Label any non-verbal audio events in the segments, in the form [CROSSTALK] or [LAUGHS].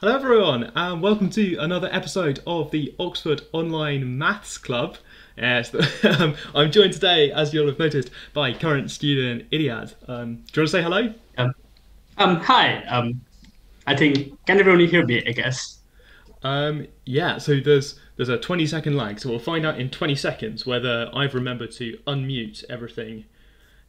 Hello, everyone, and welcome to another episode of the Oxford Online Maths Club. Yes, [LAUGHS] um, I'm joined today, as you'll have noticed, by current student Iliad. Um, do you want to say hello? Um, um hi. Um, I think can everyone hear me? I guess. Um, yeah. So there's there's a 20 second lag, so we'll find out in 20 seconds whether I've remembered to unmute everything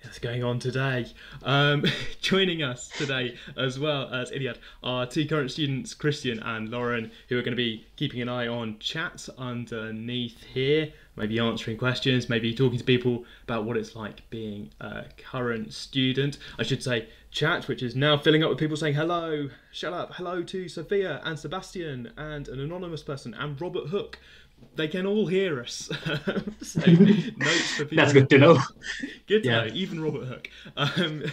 that's going on today. Um, [LAUGHS] joining us today, as well as Iliad, are two current students, Christian and Lauren, who are going to be keeping an eye on chats underneath here, maybe answering questions, maybe talking to people about what it's like being a current student. I should say chat, which is now filling up with people saying hello, shut up, hello to Sophia and Sebastian and an anonymous person and Robert Hook they can all hear us. [LAUGHS] so, [LAUGHS] notes for people. That's good to know. Good to yeah. know, even Robert Hook. Um,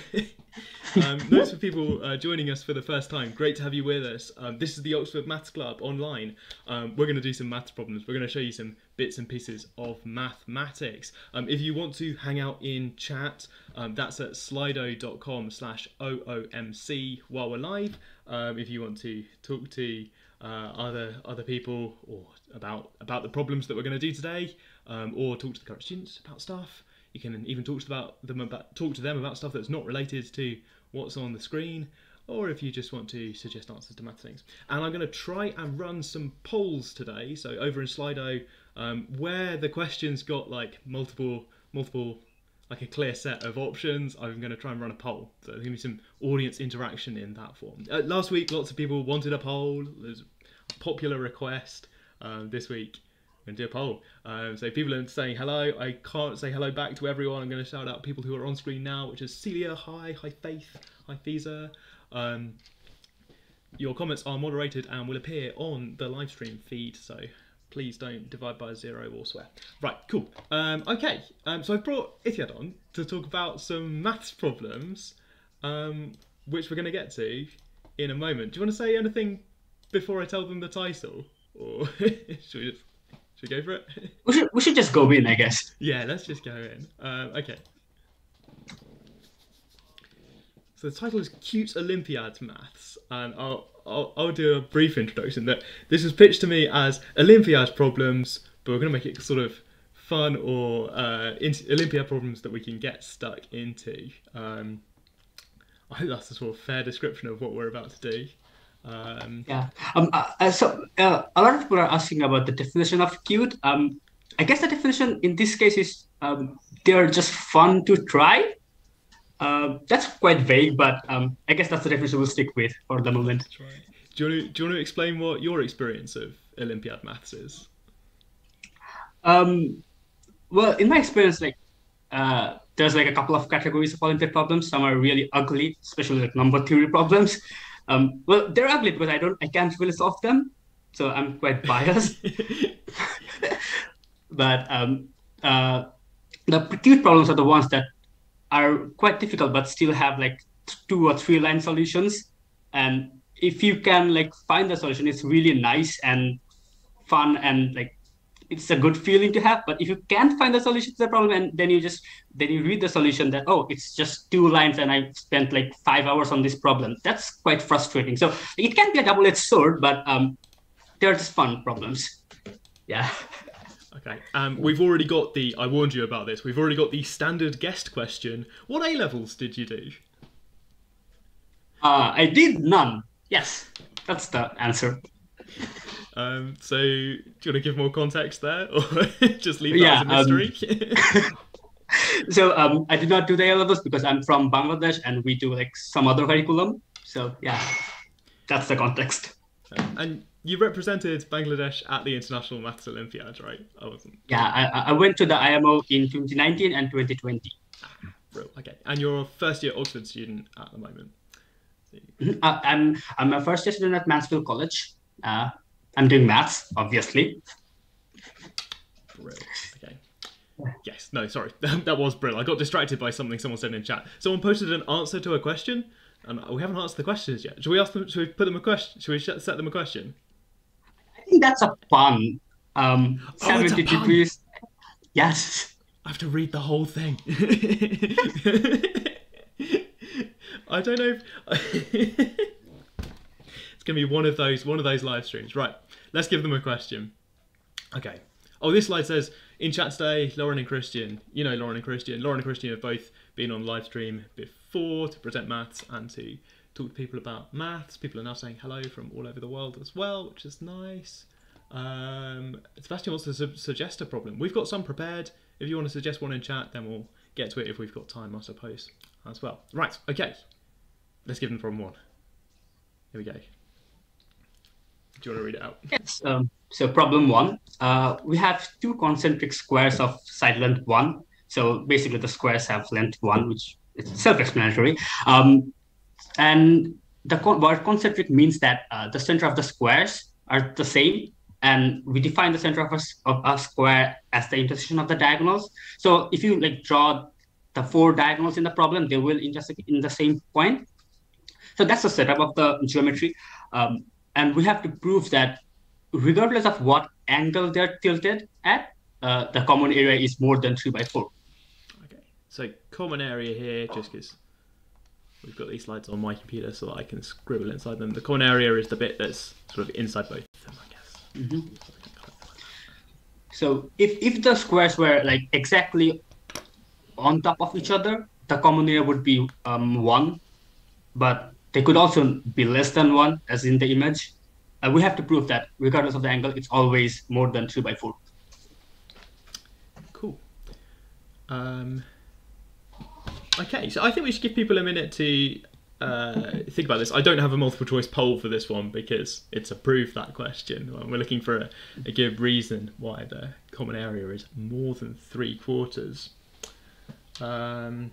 [LAUGHS] um, notes for people uh, joining us for the first time. Great to have you with us. Um, this is the Oxford Maths Club online. Um, we're going to do some maths problems. We're going to show you some bits and pieces of mathematics. Um, if you want to hang out in chat, um, that's at slido.com slash OOMC while we're live. if you want to talk to uh, other other people or about about the problems that we're going to do today, um, or talk to the current students about stuff. You can even talk to about them about talk to them about stuff that's not related to what's on the screen, or if you just want to suggest answers to math things. And I'm going to try and run some polls today. So over in Slido, um, where the questions got like multiple multiple like a clear set of options, I'm going to try and run a poll. So there's going to be some audience interaction in that form. Uh, last week, lots of people wanted a poll. There's a popular request. Um, this week, I'm going to do a poll. Um, so people are saying hello. I can't say hello back to everyone. I'm going to shout out people who are on screen now, which is Celia, hi, hi Faith, hi Fiza. Um, your comments are moderated and will appear on the live stream feed. So please don't divide by zero or swear. Right, cool. Um, okay, um, so I've brought Iliad on to talk about some maths problems, um, which we're going to get to in a moment. Do you want to say anything before I tell them the title? Or [LAUGHS] should we just should we go for it? [LAUGHS] We should, we should just go in, I guess. Yeah, let's just go in. Um, okay. So the title is Cute Olympiad Maths, and I'll, I'll, I'll do a brief introduction. That this was pitched to me as Olympiad problems, but we're going to make it sort of fun or uh, Olympiad problems that we can get stuck into. Um, I hope that's a sort of fair description of what we're about to do. Um, yeah. Um, uh, uh, so uh, a lot of people are asking about the definition of cute. Um, I guess the definition in this case is um, they're just fun to try. Uh, that's quite vague, but um, I guess that's the definition we'll stick with for the moment. Right. Do you, want to, do you want to explain what your experience of Olympiad maths is? Um, well, in my experience, like uh, there's like a couple of categories of Olympiad problems. Some are really ugly, especially like number theory problems. Um, well, they're ugly because I don't, I can't really solve them, so I'm quite biased. [LAUGHS] [LAUGHS] but um, uh, the cute problems are the ones that are quite difficult but still have like two or three line solutions. And if you can like find the solution it's really nice and fun and like it's a good feeling to have. But if you can't find the solution to the problem and then you just then you read the solution that oh it's just two lines and i spent like five hours on this problem that's quite frustrating. So it can be a double-edged sword but um they're just fun problems. Yeah [LAUGHS] Okay. Um, we've already got the. I warned you about this. We've already got the standard guest question. What A levels did you do? Uh, I did none. Yes, that's the answer. Um, so, do you want to give more context there, or [LAUGHS] just leave that yeah, as a mystery? Um, [LAUGHS] so, um, I did not do the A levels because I'm from Bangladesh and we do like some other curriculum. So, yeah, that's the context. And you represented Bangladesh at the International Maths Olympiad, right? I wasn't. Yeah, I, I went to the IMO in 2019 and 2020. Okay, and you're a first year Oxford student at the moment. Mm-hmm. Uh, I'm I'm a first year student at Mansfield College. Uh, I'm doing maths, obviously. Brill. Okay. Yes. No. Sorry. [LAUGHS] that was brill. I got distracted by something someone said in chat. Someone posted an answer to a question, and we haven't answered the questions yet. Should we ask them? Should we put them a question? Should we set them a question? Think that's a pun. Um, oh, 70 degrees. Yes. I have to read the whole thing. [LAUGHS] I don't know if. [LAUGHS] it's going to be one of those one of those live streams. Right. Let's give them a question. Okay. Oh, this slide says in chat today, Lauren and Christian. You know Lauren and Christian. Lauren and Christian have both been on live stream before to present maths and to talk to people about maths. People are now saying hello from all over the world as well, which is nice. Um, Sebastian wants to su- suggest a problem. We've got some prepared. If you want to suggest one in chat, then we'll get to it if we've got time, I suppose, as well. Right, okay. Let's give them problem one. Here we go. Do you want to read it out? Yes. Um, so problem one, uh, we have two concentric squares of side length one. So basically the squares have length one, which is self-explanatory. Um, and the word concentric means that uh, the center of the squares are the same and we define the center of a, of a square as the intersection of the diagonals. So if you like draw the four diagonals in the problem, they will intersect in the same point. So that's the setup of the geometry. Um, and we have to prove that regardless of what angle they're tilted at, uh, the common area is more than 3 by 4. Okay, so common area here, just because we've got these slides on my computer so that I can scribble inside them. The common area is the bit that's sort of inside both of them, I guess. Mm-hmm. So if, if the squares were like exactly on top of each other, the common area would be um, 1, but they could also be less than 1, as in the image. Uh, we have to prove that regardless of the angle, it's always more than 3 by 4. Cool. Um, okay, so I think we should give people a minute to uh, think about this. I don't have a multiple choice poll for this one because it's a proof that question. We're looking for a, a good reason why the common area is more than three quarters. Um,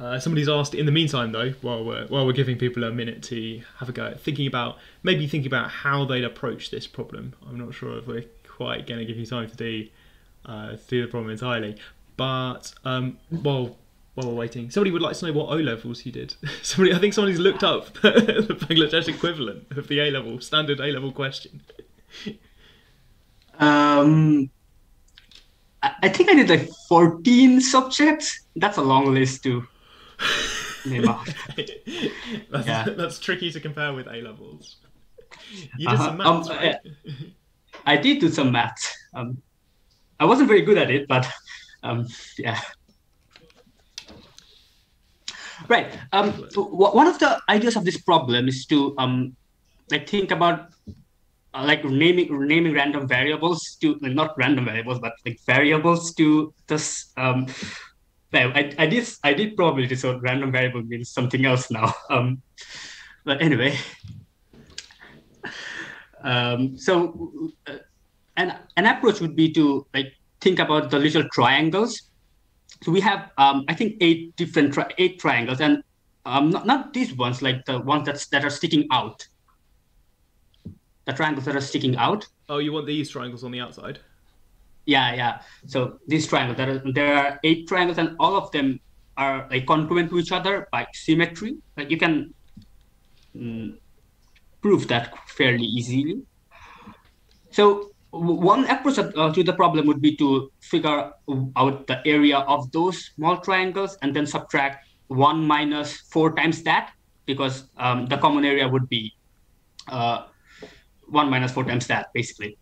uh, somebody's asked in the meantime though while we're while we're giving people a minute to have a go at thinking about maybe thinking about how they'd approach this problem i'm not sure if we're quite going to give you time to do uh, do the problem entirely but um, while while we're waiting somebody would like to know what o levels you did [LAUGHS] somebody i think somebody's looked up [LAUGHS] the bangladesh equivalent of the a level standard a level question um I think I did like 14 subjects. That's a long list too. [LAUGHS] that's, Yeah. that's tricky to compare with A levels. You did Uh-huh. some maths, Um, right? I did do some maths. Um, I wasn't very good at it, but um, yeah. Right. Um, one of the ideas of this problem is to um, like think about uh, like naming naming random variables to like, not random variables, but like variables to this. Um, I, I did I did probability, so random variable means something else now. [LAUGHS] Um, but anyway. Um, so uh, an, an approach would be to like think about the little triangles. So we have um, I think eight different tri- eight triangles, and um, not, not these ones like the ones that's that are sticking out. The triangles that are sticking out. Oh, you want these triangles on the outside? Yeah, yeah. So these triangles, there are, there are eight triangles, and all of them are like congruent to each other by symmetry. Like you can mm, prove that fairly easily. So one approach uh, to the problem would be to figure out the area of those small triangles and then subtract one minus four times that because um, the common area would be uh, one minus four times that basically.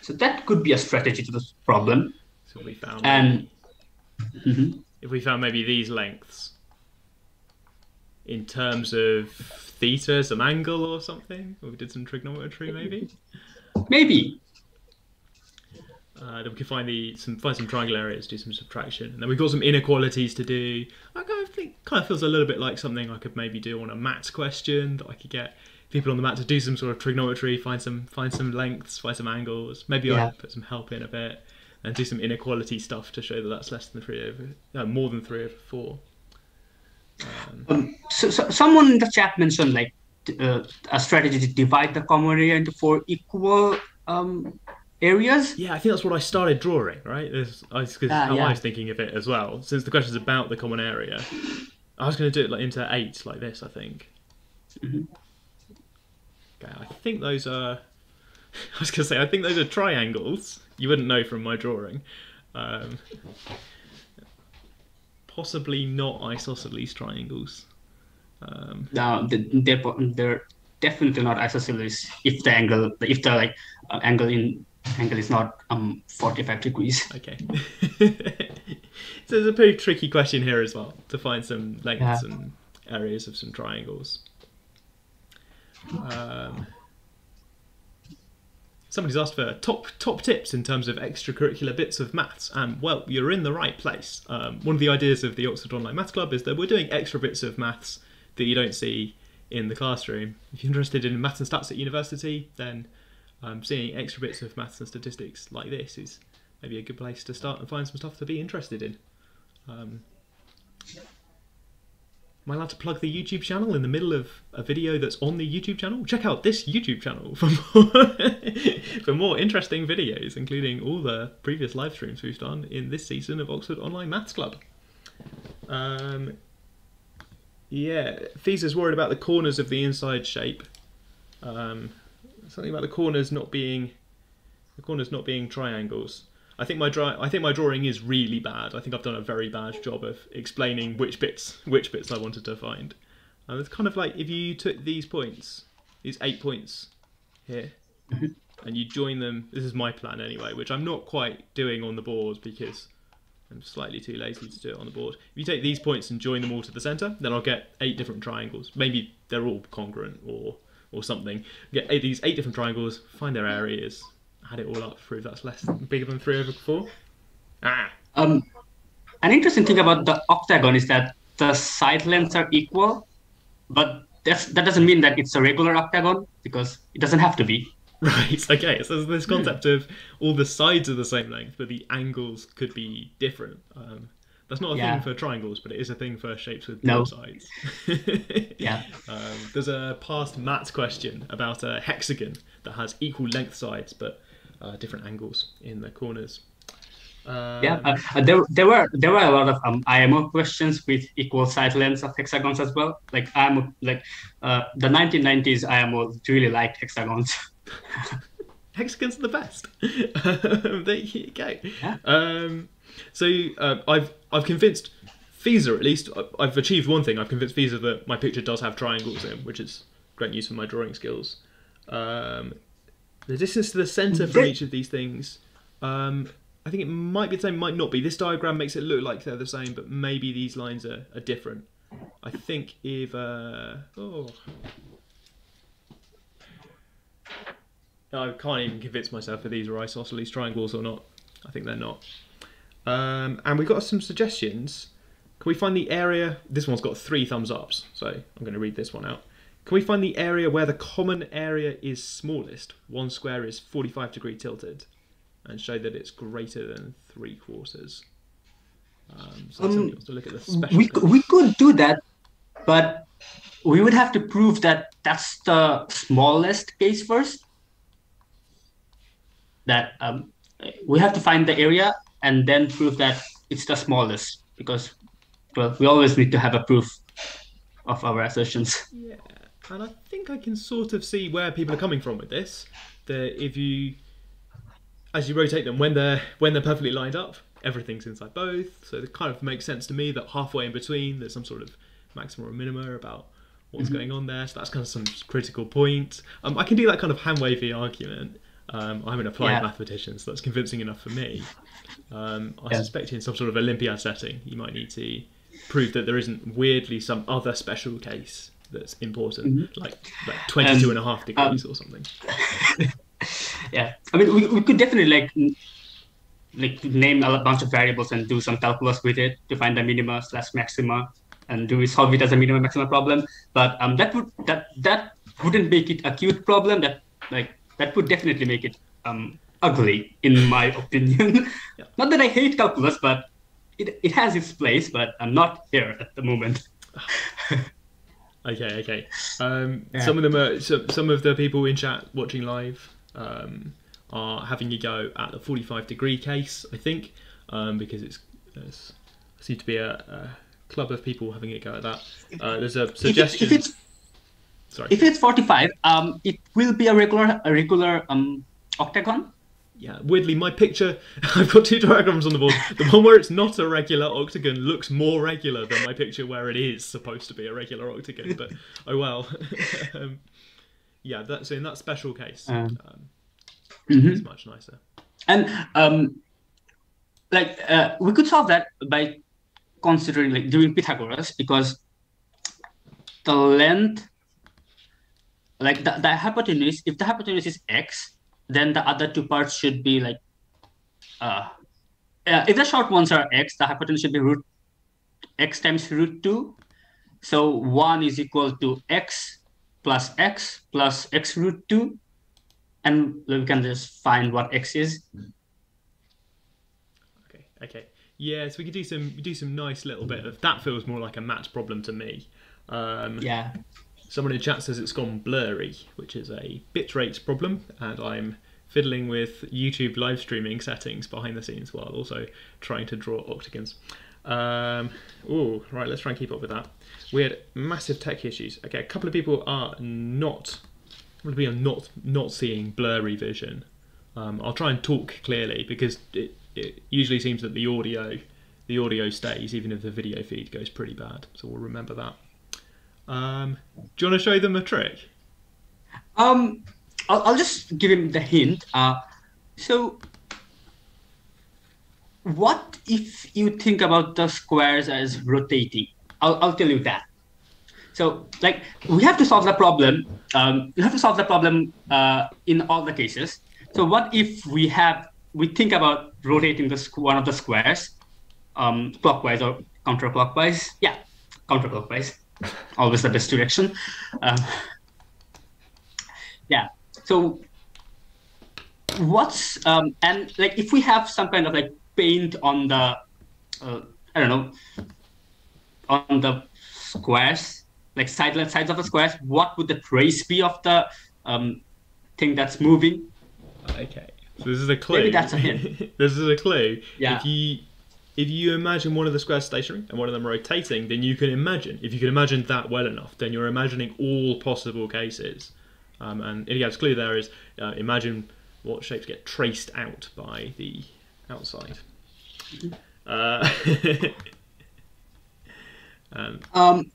So that could be a strategy to this problem. So we found And Mhm. if we found maybe these lengths in terms of theta, some angle or something, or we did some trigonometry maybe. Maybe Uh, then we can find the some find some triangle areas, do some subtraction, and then we've got some inequalities to do. I kind of think kind of feels a little bit like something I could maybe do on a maths question that I could get people on the MAT to do some sort of trigonometry, find some find some lengths, find some angles. Maybe I Yeah. could put some help in a bit and do some inequality stuff to show that that's less than three over, no, more than three over four. Um, um, so, so someone in the chat mentioned like t- uh, a strategy to divide the common area into four equal um, areas. Yeah, I think that's what I started drawing, right? There's, I, cause how yeah. I was thinking of it as well. Since the question's about the common area, I was going to do it like into eight, like this. I think. Mhm. Okay, I think those are. [LAUGHS] I was going to say, I think those are triangles. You wouldn't know from my drawing. Um, possibly not isosceles triangles. Um, No, they're they're definitely not isosceles if the angle if the like uh, angle in angle is not um 45 degrees. okay. [LAUGHS] so there's a pretty tricky question here as well to find some lengths Yeah. and areas of some triangles. Um, somebody's asked for top top tips in terms of extracurricular bits of maths, and well, you're in the right place. Um, one of the ideas of the Oxford Online Maths Club is that we're doing extra bits of maths that you don't see in the classroom. If you're interested in maths and stats at university, then um, seeing extra bits of maths and statistics like this is maybe a good place to start and find some stuff to be interested in. Um, am I allowed to plug the YouTube channel in the middle of a video that's on the YouTube channel? Check out this YouTube channel [LAUGHS] for more, for more interesting videos, including all the previous live streams we've done in this season of Oxford Online Maths Club. Um, yeah, Feeza's worried about the corners of the inside shape. Um, something about the corners not being the corners not being triangles. I think my dry, I think my drawing is really bad. I think I've done a very bad job of explaining which bits which bits I wanted to find. Um, it's kind of like if you took these points, these eight points here, [LAUGHS] and you join them. This is my plan anyway, which I'm not quite doing on the board because I'm slightly too lazy to do it on the board. If you take these points and join them all to the centre, then I'll get eight different triangles. Maybe they're all congruent or or something. Get eight, these eight different triangles, find their areas, add it all up, prove that's less bigger than three over four. Ah, Um, an interesting thing about the octagon is that the side lengths are equal, but that's, that doesn't mean that it's a regular octagon because it doesn't have to be. [LAUGHS] right. Okay. So there's this concept of all the sides are the same length, but the angles could be different. Um, that's not a Yeah. thing for triangles, but it is a thing for shapes with No. sides. [LAUGHS] Yeah. Um, there's a past MAT's question about a hexagon that has equal length sides but uh, different angles in the corners. Um, Yeah, uh, uh, there, there were there were a lot of um, IMO questions with equal side lengths of hexagons as well. Like IMO, like uh, the 1990s IMO really liked hexagons. [LAUGHS] [LAUGHS] hexagons are the best. [LAUGHS] Um, there you go. Yeah. Um, so uh, I've I've convinced Feezer at least. I- I've achieved one thing. I've convinced Feezer that my picture does have triangles in, which is great news for my drawing skills. Um, the distance to the centre from each of these things. Um, I think it might be the same, might not be. This diagram makes it look like they're the same, but maybe these lines are, are different. I think if uh, oh, I can't even convince myself if these are isosceles triangles or not. I think they're not. Um, and we've got some suggestions. Can we find the area? This one's got three thumbs ups, so I'm going to read this one out. Can we find the area where the common area is smallest? One square is 45 degree tilted, and show that it's greater than three quarters. Um, so Um, look at the special. we, we could do that, but we would have to prove that that's the smallest case first. That um, we have to find the area and then prove that it's the smallest because well, we always need to have a proof of our assertions. Yeah, and I think I can sort of see where people are coming from with this. That if you, as you rotate them, when they're when they're perfectly lined up, everything's inside both. So it kind of makes sense to me that halfway in between, there's some sort of maximum or minima about what's going on there. So that's kind of some critical point. Um, I can do that kind of hand wavy argument. Um, I'm an applied Yeah. mathematician, so that's convincing enough for me. Um, I Yeah. suspect in some sort of Olympiad setting, you might need to prove that there isn't weirdly some other special case that's important, like like 22 and a half degrees or something. [LAUGHS] Yeah, I mean, we, we could definitely like like name a bunch of variables and do some calculus with it to find the minima slash maxima and do we solve it as a minimum maximum problem. But um, that would that that wouldn't make it a cute problem. That like that would definitely make it um ugly in my [LAUGHS] opinion. Yeah. Not that I hate calculus, but it it has its place. But I'm not here at the moment. [LAUGHS] Okay, okay. Um, Yeah. Some of them are so, some of the people in chat watching live um, are having a go at the 45 degree case, I think, um, because it's, it's seems to be a, a club of people having a go at that. Uh, there's a If, it, suggestion. if Sorry. if it's 45, um, it will be a regular a regular um octagon. yeah, weirdly, my picture, [LAUGHS] I've got two diagrams on the board. The one where it's not a regular octagon looks more regular than my picture where it is supposed to be a regular octagon, but [LAUGHS] oh well. [LAUGHS] um, yeah, that's in that special case. Um, um, mm-hmm. It's much nicer. And um, like uh, we could solve that by considering like doing Pythagoras because the length, like the, the hypotenuse, if the hypotenuse is x, then the other two parts should be like, uh, uh, if the short ones are x, the hypotenuse should be root x times root 2. So 1 is equal to x plus x plus x root 2. And we can just find what x is. Okay, okay. Yeah, so we could do some do some nice little bit of that feels more like a math problem to me. Um, yeah. Someone in chat says it's gone blurry, which is a bitrate problem, and I'm fiddling with YouTube live streaming settings behind the scenes while also trying to draw octagons. Um, oh, right, let's try and keep up with that. We had massive tech issues. Okay, a couple of people are not, we are not not seeing blurry vision. Um, I'll try and talk clearly because it, it usually seems that the audio the audio stays even if the video feed goes pretty bad. So we'll remember that. Um, do you want to show them a trick? Um, I'll, I'll just give him the hint. Uh, so, what if you think about the squares as rotating? I'll, I'll tell you that. So, like, we have to solve the problem. Um, you have to solve the problem uh, in all the cases. So, what if we have we think about rotating the one of the squares um, clockwise or counterclockwise? Yeah, counterclockwise always the best direction. Um, yeah. So what's um, and like if we have some kind of like paint on the uh, I don't know on the squares like side sides of the squares, what would the trace be of the um, thing that's moving? Okay, so this is a clue. Maybe that's a hint. [LAUGHS] this is a clue. Yeah. If you if you imagine one of the squares stationary and one of them rotating, then you can imagine. If you can imagine that well enough, then you're imagining all possible cases. Um, and Iliad's clue there is uh, imagine what shapes get traced out by the outside. Uh, [LAUGHS] um, um,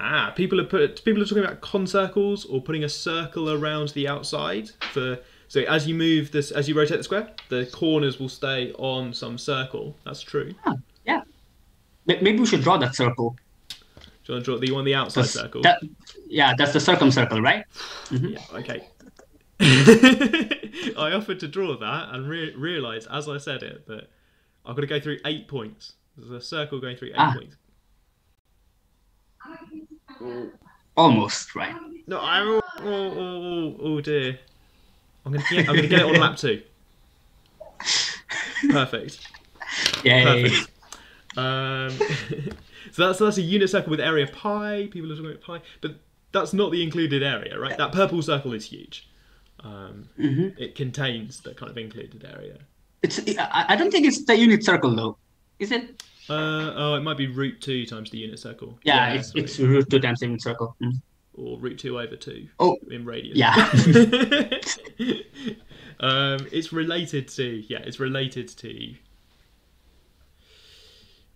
ah, people are put. People are talking about concircles or putting a circle around the outside for so as you move this, as you rotate the square, the corners will stay on some circle. That's true. Yeah. yeah. Maybe we should draw that circle. Do you want to draw the one the outside circle? That, yeah, that's the circumcircle, right? Mm-hmm. Yeah. Okay. [LAUGHS] I offered to draw that and re- realised as I said it that I've got to go through eight points. There's a circle going through eight ah. points. Almost right. No, I. Oh, oh, oh, oh dear. I'm gonna get, I'm gonna get it on lap two. [LAUGHS] Perfect. Yay. Perfect. Um, [LAUGHS] so that's so that's a unit circle with area pi. People are talking about pi, but that's not the included area, right? That purple circle is huge. Um, mm-hmm. It contains the kind of included area. It's. I don't think it's the unit circle though. Is it? Uh, oh, it might be root two times the unit circle. Yeah, yeah it's, it's root two times the unit circle. Mm or root 2 over 2 oh, in radius. Yeah. [LAUGHS] um, it's related to, yeah, it's related to.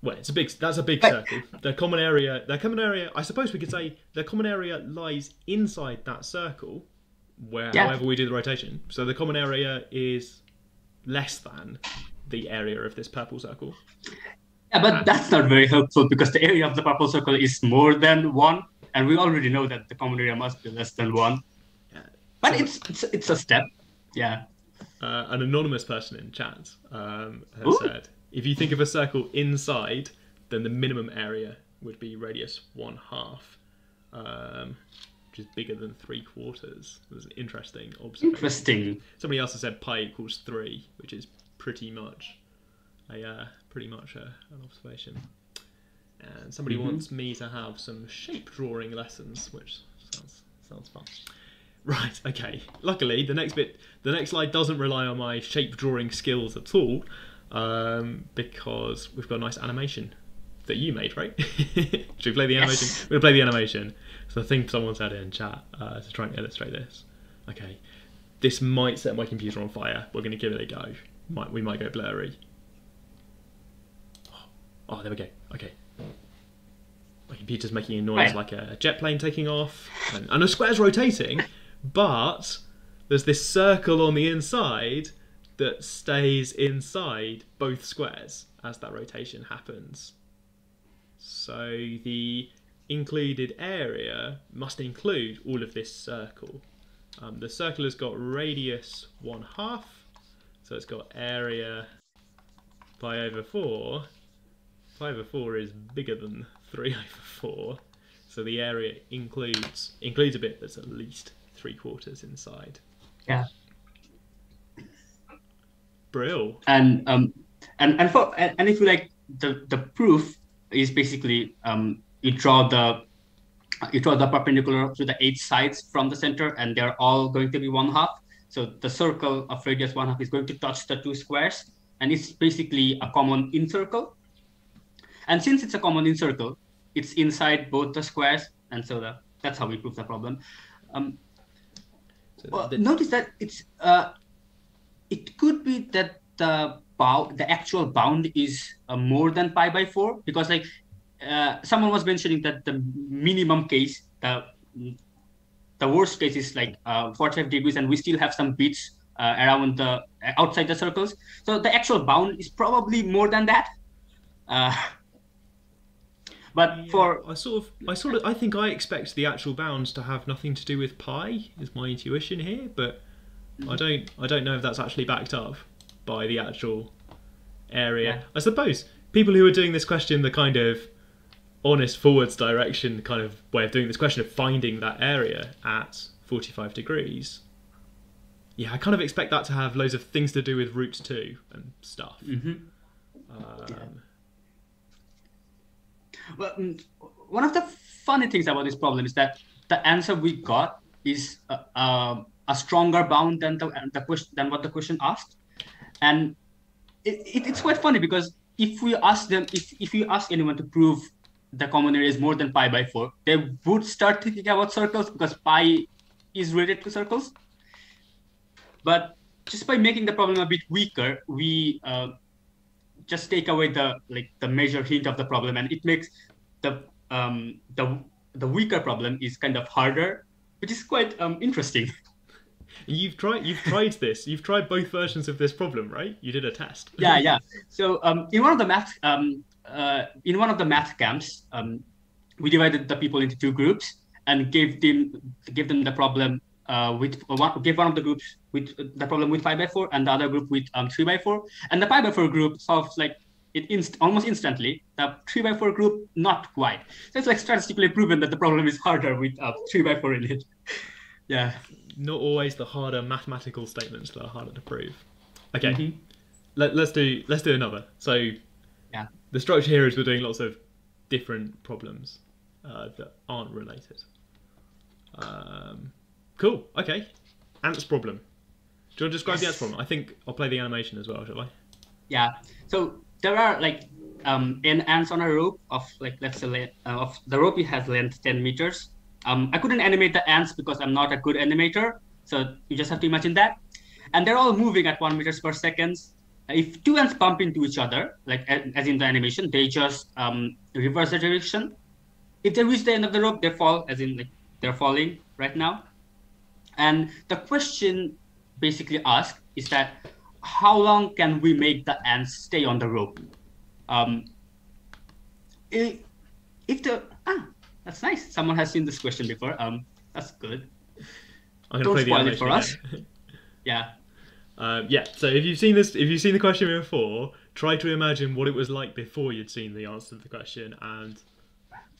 Well, it's a big. That's a big circle. The common area. The common area. I suppose we could say the common area lies inside that circle, where yeah. however we do the rotation. So the common area is less than the area of this purple circle. Yeah, but that's not very helpful because the area of the purple circle is more than one and we already know that the common area must be less than one. Yeah. But so it's, it's it's a step. Yeah. Uh, an anonymous person in chat um, has Ooh. said, if you think of a circle inside, then the minimum area would be radius one half, um, which is bigger than three quarters. That's an interesting observation. Interesting. Somebody else has said pi equals three, which is pretty much a uh, pretty much a, an observation and somebody mm-hmm. wants me to have some shape drawing lessons, which sounds sounds fun. Right, okay. Luckily, the next bit, the next slide doesn't rely on my shape drawing skills at all, um, because we've got a nice animation that you made, right? [LAUGHS] Should we play the animation? Yes. We'll play the animation. So I think someone said in chat uh, to try and illustrate this. Okay, this might set my computer on fire. We're going to give it a go. Might we might go blurry. Oh, there we go. Okay. My computer's making a noise Right. like a jet plane taking off, and, and a square's rotating, [LAUGHS] but there's this circle on the inside that stays inside both squares as that rotation happens. So the included area must include all of this circle. Um, the circle has got radius one half, so it's got area pi over four. Pi over four is bigger than three [LAUGHS] over four, so the area includes includes a bit that's at least three quarters inside. Yeah. Brill. and um and and for and, and if you like the the proof is basically um you draw the you draw the perpendicular to the eight sides from the center and they're all going to be one half so the circle of radius one half is going to touch the two squares and it's basically a common in circle and since it's a common in circle it's inside both the squares and so the, that's how we prove the problem um, So well, the- notice that it's uh, it could be that the bound, the actual bound is uh, more than pi by four because like uh, someone was mentioning that the minimum case, the the worst case is like uh, 45 degrees, and we still have some bits uh, around the outside the circles. So the actual bound is probably more than that. But for I sort of, I sort of, I think I expect the actual bounds to have nothing to do with pi. Is my intuition here, but I don't, I don't know if that's actually backed up by the actual area. Yeah. I suppose people who are doing this question, the kind of honest forwards direction kind of way of doing this question of finding that area at 45 degrees. Yeah, I kind of expect that to have loads of things to do with root two and stuff. Mhm. Um, Well, mm, one of the funny things about this problem is that the answer we got is uh, uh, a stronger bound than the, the question than what the question asked, and it, it, it's quite funny because if we ask them if if you ask anyone to prove the common area is more than pi by four, they would start thinking about circles because pi is related to circles. But just by making the problem a bit weaker, we uh, just take away the like the major hint of the problem and it makes the um the the weaker problem is kind of harder which is quite um interesting [LAUGHS] You've tried you've tried this. You've tried both versions of this problem, right? You did a test. yeah yeah so um in one of the math um uh in one of the math camps um we divided the people into two groups and gave them gave them the problem uh, with one gave one of the groups with the problem with five by four and the other group with um, three by four and the five by four group solves like it inst- almost instantly the three by four group not quite so it's like statistically proven that the problem is harder with uh, three by four in it [LAUGHS] yeah Not always the harder mathematical statements that are harder to prove. Okay, Mhm. Let, let's do let's do another. So Yeah. the structure here is we're doing lots of different problems uh, that aren't related. Um, cool. Okay. Ants problem. Do you want to describe the ants problem? I think I'll play the animation as well, shall I? Yeah. So there are like um, ants on a rope of like let's say uh, of the rope has length 10 meters. Um, I couldn't animate the ants because I'm not a good animator. So you just have to imagine that. And they're all moving at one meters per second. If two ants bump into each other, like as in the animation, they just um, reverse the direction. If they reach the end of the rope, they fall, as in like they're falling right now. And the question basically asked is that how long can we make the ants stay on the rope? Um, if the ah, that's nice. Someone has seen this question before. Um, that's good. I'm Don't play spoil it for us. [LAUGHS] Yeah. Um, yeah, so if you've seen this, if you've seen the question before, try to imagine what it was like before you'd seen the answer to the question, and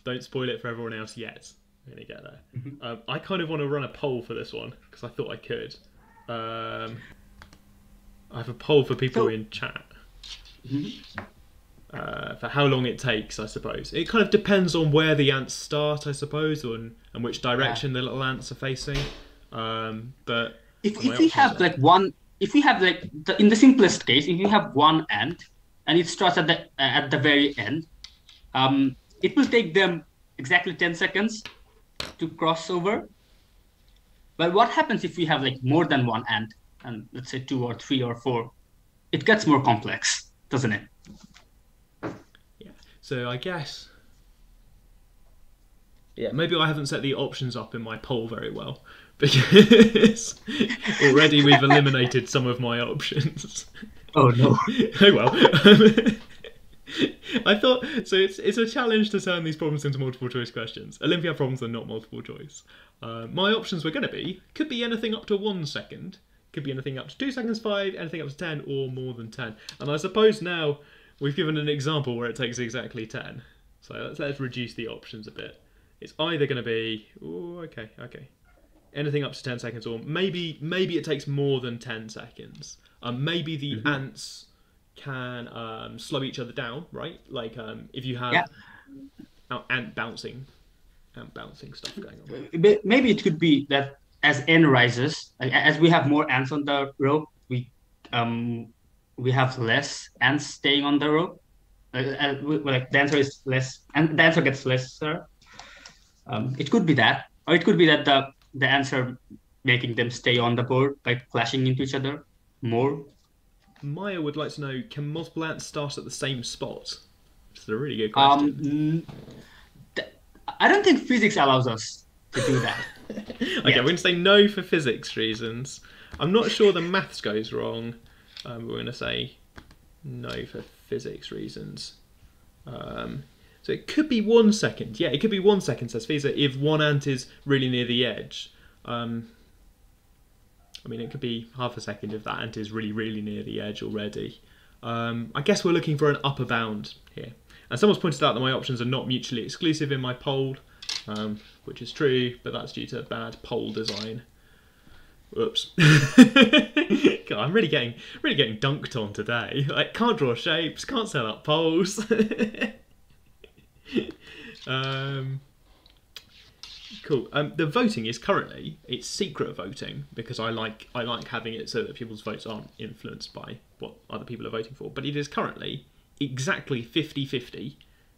don't spoil it for everyone else yet. We're gonna get there. Um, I kind of want to run a poll for this one because I thought I could. Um, I have a poll for people So- in chat Mhm. uh, for how long it takes. I suppose it kind of depends on where the ants start, I suppose, and and which direction the little ants are facing. Um, but If, if we have are- like one, if we have like the, in the simplest case, if you have one ant and it starts at the at the very end, um, it will take them exactly ten seconds to cross over. But what happens if we have like more than one ant, and let's say two or three or four? It gets more complex, doesn't it? Yeah. So I guess. Yeah, maybe I haven't set the options up in my poll very well [LAUGHS] because already we've eliminated some of my options. Oh no. [LAUGHS] oh well. [LAUGHS] [LAUGHS] I thought so. It's it's a challenge to turn these problems into multiple choice questions. Olympiad problems are not multiple choice. Uh, my options were going to be could be anything up to one second, could be anything up to two seconds, five, anything up to ten, or more than ten. And I suppose now we've given an example where it takes exactly ten. So let's let's reduce the options a bit. It's either going to be oh okay okay anything up to ten seconds, or maybe maybe it takes more than ten seconds. Um, maybe the Mhm. ants can um, slow each other down, right? Like um, if you have Yeah. ant bouncing, ant bouncing stuff going on. Maybe it could be that as n rises, as we have more ants on the rope, we um we have less ants staying on the rope. Like, uh, like the answer is less, and the answer gets lesser. Um, it could be that, or it could be that the the answer making them stay on the board, by clashing into each other more. Maya would like to know: Can multiple ants start at the same spot? It's a really good question. Um, th- I don't think physics allows us to do that. [LAUGHS] okay, we're going to say no for physics reasons. I'm not sure the maths goes wrong. Um, we're going to say no for physics reasons. Um, so it could be one second. Yeah, it could be one second, says Fisa, if one ant is really near the edge. Um, I mean, it could be half a second if that ant is really, really near the edge already. Um, I guess we're looking for an upper bound here. And someone's pointed out that my options are not mutually exclusive in my poll, um, which is true, but that's due to bad poll design. Whoops. [LAUGHS] God, I'm really getting really getting dunked on today. Like can't draw shapes, can't set up polls. [LAUGHS] um, cool. Um, the voting is currently it's secret voting because I like I like having it so that people's votes aren't influenced by what other people are voting for. But it is currently exactly 50-50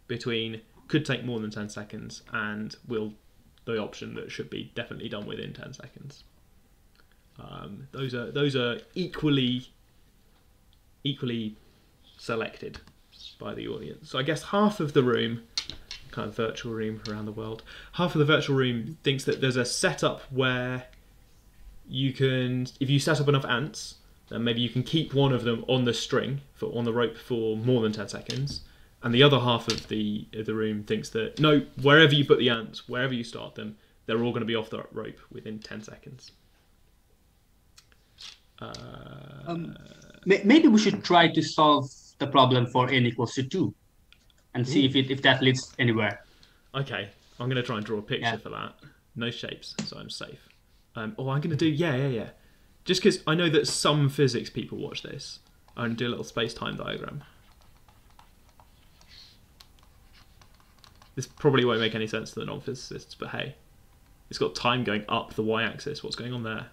between could take more than 10 seconds and will the option that should be definitely done within 10 seconds. Um, those are those are equally equally selected by the audience. So I guess half of the room, kind of virtual room around the world, half of the virtual room thinks that there's a setup where you can, if you set up enough ants, then maybe you can keep one of them on the string for on the rope for more than ten seconds. And the other half of the of the room thinks that no, wherever you put the ants, wherever you start them, they're all going to be off the rope within ten seconds. Uh, Um, Maybe we should try to solve the problem for n equals to two, and see if it if that leads anywhere. Okay, I'm going to try and draw a picture Yeah. for that. No shapes, so I'm safe. Um, oh, I'm going to do yeah, yeah, yeah. Just because I know that some physics people watch this, I'm to do a little space-time diagram. This probably won't make any sense to the non-physicists, but hey, it's got time going up the y-axis. What's going on there?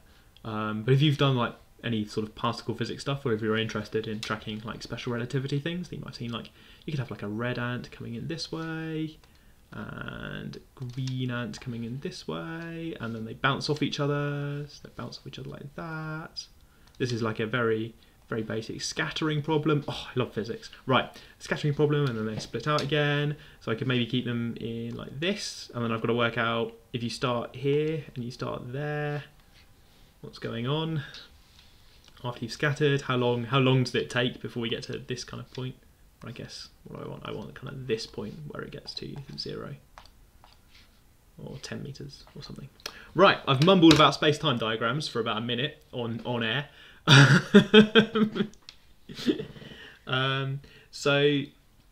Um, but if you've done like any sort of particle physics stuff, or if you're interested in tracking like special relativity things, then you might have seen like you could have like a red ant coming in this way, and green ant coming in this way, and then they bounce off each other. So they bounce off each other like that. This is like a very, very basic scattering problem. Oh, I love physics. Right, scattering problem, and then they split out again. So I could maybe keep them in like this, and then I've got to work out if you start here and you start there, what's going on after you've scattered. How long? How long does it take before we get to this kind of point? I guess what I want? I want kind of this point where it gets to zero or 10 meters or something. Right, I've mumbled about space-time diagrams for about a minute on on air. [LAUGHS] um, so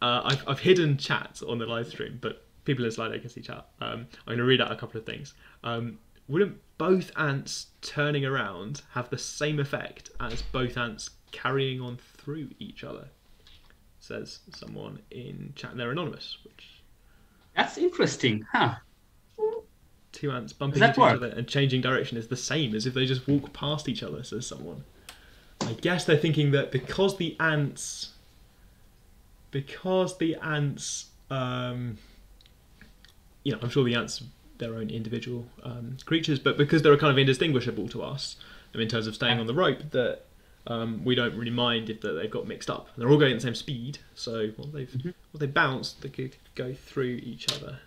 uh, I've, I've hidden chat on the live stream, but people in Slido can see chat. Um, I'm going to read out a couple of things. Um, wouldn't both ants turning around have the same effect as both ants carrying on through each other? Says someone in chat, and they're anonymous, which That's interesting, huh? two ants bumping into work? each other and changing direction is the same as if they just walk past each other, says someone. I guess they're thinking that because the ants because the ants um you know, I'm sure the ants their own individual um, creatures, but because they're kind of indistinguishable to us I mean, in terms of staying on the rope, that um, we don't really mind if they've got mixed up. They're all going at the same speed, so well, they've mm-hmm. well, they bounce, they could go through each other.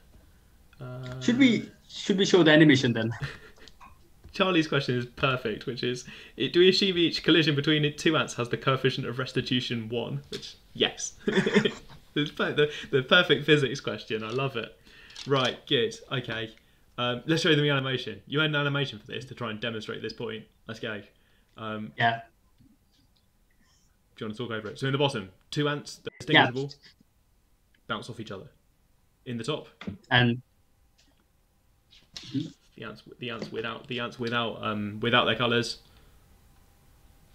Uh, should we should we show the animation then? [LAUGHS] Charlie's question is perfect, which is: Do we assume each collision between two ants has the coefficient of restitution one? Which yes, [LAUGHS] the, the perfect physics question. I love it. Right, good. Okay, um, let's show them the animation. You had an animation for this to try and demonstrate this point. Let's go. Um, yeah. Do you want to talk over it? So in the bottom, two ants, distinguishable, yeah. bounce off each other. In the top, and the ants, the ants without the ants without um, without their colours.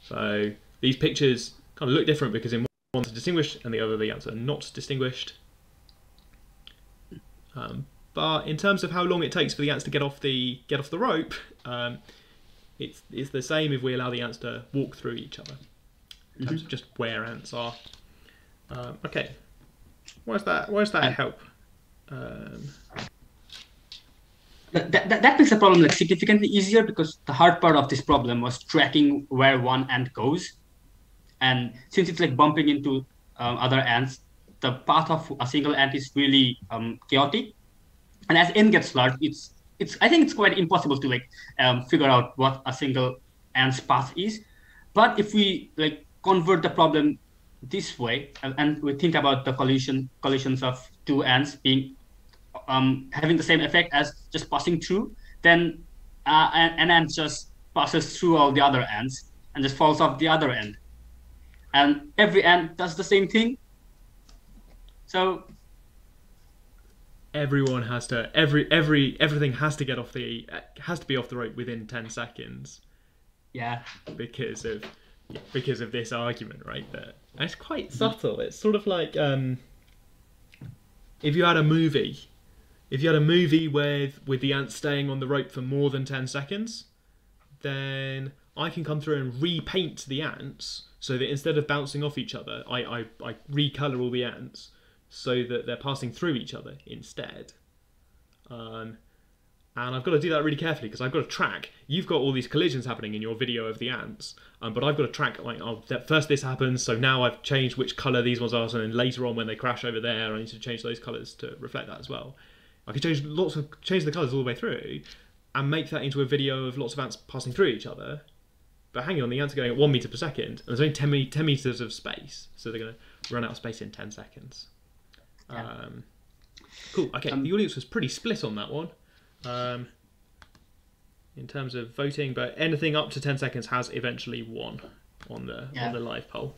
So these pictures kind of look different because in one are distinguished and the other the ants are not distinguished. Um, but in terms of how long it takes for the ants to get off the get off the rope, um, it's it's the same if we allow the ants to walk through each other in terms mm-hmm. of just where ants are. Um, okay, where's that? Where's that help? Um, that, that, that makes the problem like significantly easier because the hard part of this problem was tracking where one ant goes, and since it's like bumping into um, other ants, the path of a single ant is really um, chaotic, and as n gets large, it's it's I think it's quite impossible to like um, figure out what a single ant's path is. But if we like convert the problem this way, and, and we think about the collision collisions of two ants being um, having the same effect as just passing through, then uh, an, an ant just passes through all the other ants and just falls off the other end. And every ant does the same thing. So everyone has to every every everything has to get off the has to be off the rope within 10 seconds. Yeah. Because of because of this argument, right? There, it's quite subtle. It's sort of like um, if you had a movie, if you had a movie with with the ants staying on the rope for more than ten seconds, then I can come through and repaint the ants so that instead of bouncing off each other, I I, I recolor all the ants so that they're passing through each other instead. Um, and I've got to do that really carefully because I've got to track. You've got all these collisions happening in your video of the ants, um, but I've got to track like, oh, first this happens, so now I've changed which color these ones are, and then later on when they crash over there, I need to change those colors to reflect that as well. I could change lots of change the colors all the way through, and make that into a video of lots of ants passing through each other. But hang on, the ants are going at one meter per second, and there's only 10, 10 meters of space, so they're going to run out of space in 10 seconds. Yeah. Um, cool. Okay, um, the audience was pretty split on that one um, in terms of voting, but anything up to 10 seconds has eventually won on the yeah. on the live poll.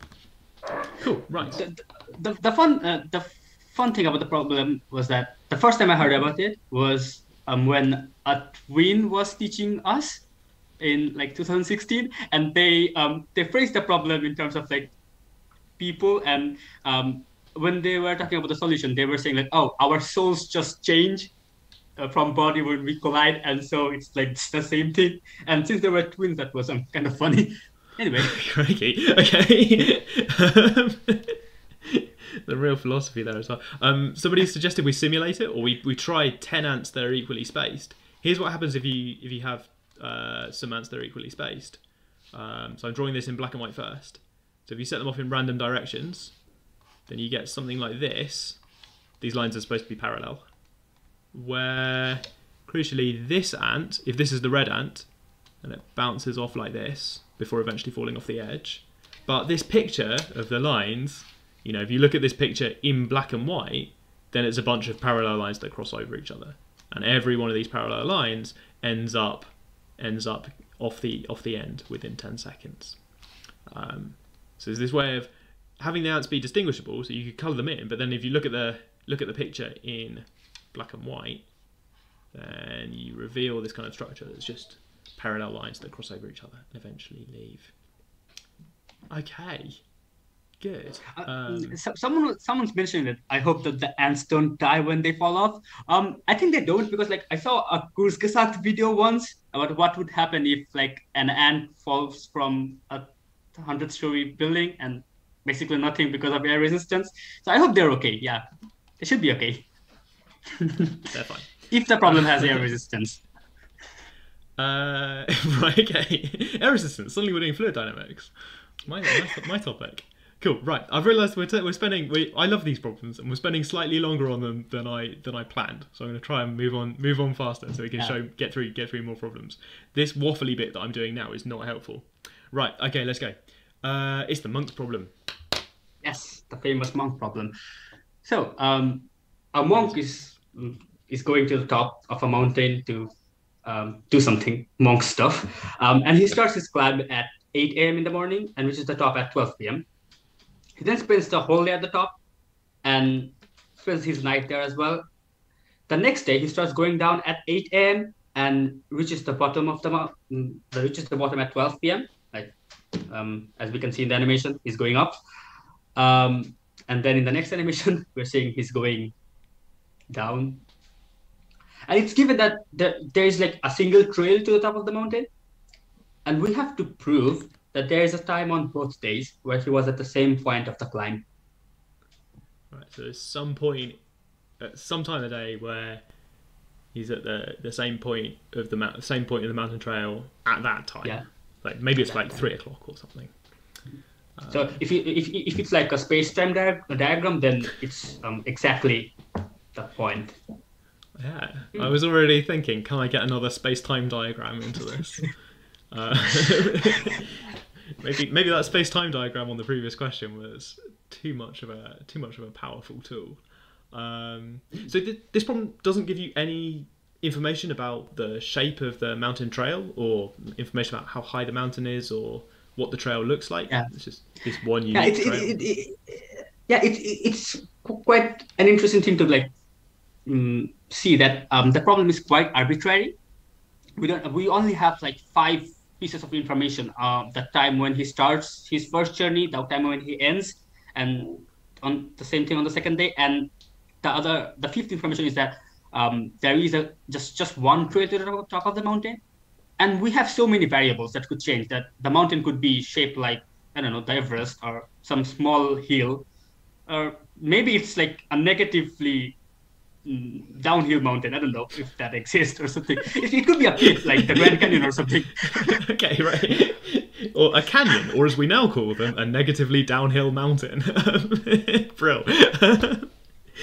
Cool, right. The, the, the fun uh, the fun thing about the problem was that the first time I heard about it was um, when a twin was teaching us in like 2016, and they um, they phrased the problem in terms of like people and um, when they were talking about the solution, they were saying like, "Oh, our souls just change uh, from body when we collide, and so it's like it's [LAUGHS] the same thing. And since they were twins, that was um, kind of funny. [LAUGHS] Anyway, [LAUGHS] okay, okay. Um, the real philosophy there as well. Um, somebody suggested we simulate it, or we we try ten ants that are equally spaced. Here's what happens if you if you have uh, some ants that are equally spaced. Um, so I'm drawing this in black and white first. So if you set them off in random directions, then you get something like this. These lines are supposed to be parallel where crucially this ant, if this is the red ant, and it bounces off like this before eventually falling off the edge. But this picture of the lines, you know, if you look at this picture in black and white, then it's a bunch of parallel lines that cross over each other. And every one of these parallel lines ends up ends up off the off the end within 10 seconds. Um, so there's this way of having the ants be distinguishable, so you could colour them in. But then if you look at the look at the picture in black and white, then you reveal this kind of structure that's just parallel lines that cross over each other and eventually leave. Okay, good. Uh, um, so, someone someone's mentioning that I hope that the ants don't die when they fall off. Um, I think they don't because like I saw a Kurzgesagt video once about what would happen if like an ant falls from a hundred story building and basically nothing because of air resistance. So I hope they're okay. Yeah, they should be okay. They're fine. if the problem has air resistance. [LAUGHS] Uh, [LAUGHS] right, okay. Air resistance. Suddenly we're doing fluid dynamics. My, my, my topic. Cool. Right. I've realised we're, t- we're spending. We, I love these problems, and we're spending slightly longer on them than I than I planned. So I'm going to try and move on move on faster, so we can Yeah. show get through get through more problems. This waffly bit that I'm doing now is not helpful. Right. Okay. Let's go. Uh, it's the monk's problem. Yes, the famous monk problem. So, um, a monk is is going to the top of a mountain to um, do something monk stuff, um, and he starts his climb at 8 a.m. in the morning and reaches the top at 12 p.m. He then spends the whole day at the top and spends his night there as well. The next day, he starts going down at 8 a.m. and reaches the bottom of the mountain. Reaches the bottom at 12 p.m. Like um, as we can see in the animation, he's going up. Um, and then in the next [LAUGHS] animation, we're seeing he's going down. And it's given that there, there is like a single trail to the top of the mountain. And we have to prove that there is a time on both days where he was at the same point of the climb. Right. So there's some point, at some time of the day where he's at the the same point of the same point of the mountain trail at that time. Yeah. Like maybe it's like three o'clock or something. So if, you, if, if it's like a space-time diag- diagram, then it's um, exactly the point. Yeah. I was already thinking, can I get another space-time diagram into this? [LAUGHS] uh, [LAUGHS] maybe maybe that space-time diagram on the previous question was too much of a too much of a powerful tool. Um, so th- this problem doesn't give you any information about the shape of the mountain trail, or information about how high the mountain is, or what the trail looks like. Yeah. It's just this one unique yeah, it's, trail. it, it, it, yeah, it, it, it's quite an interesting thing to like mm, see that um, the problem is quite arbitrary. We don't. We only have like five pieces of information. Uh, the time when he starts his first journey, the time when he ends, and on the same thing on the second day. And the other, the fifth information is that um, there is a just just one trail to the top of the mountain, and we have so many variables that could change. That the mountain could be shaped like I don't know, the Everest or some small hill, or maybe it's like a negatively Mm, downhill mountain. I don't know if that exists or something. It, it could be a pit like the Grand Canyon or something. [LAUGHS] okay, right. Or a canyon, or as we now call them, a negatively downhill mountain. [LAUGHS] Brill. [LAUGHS]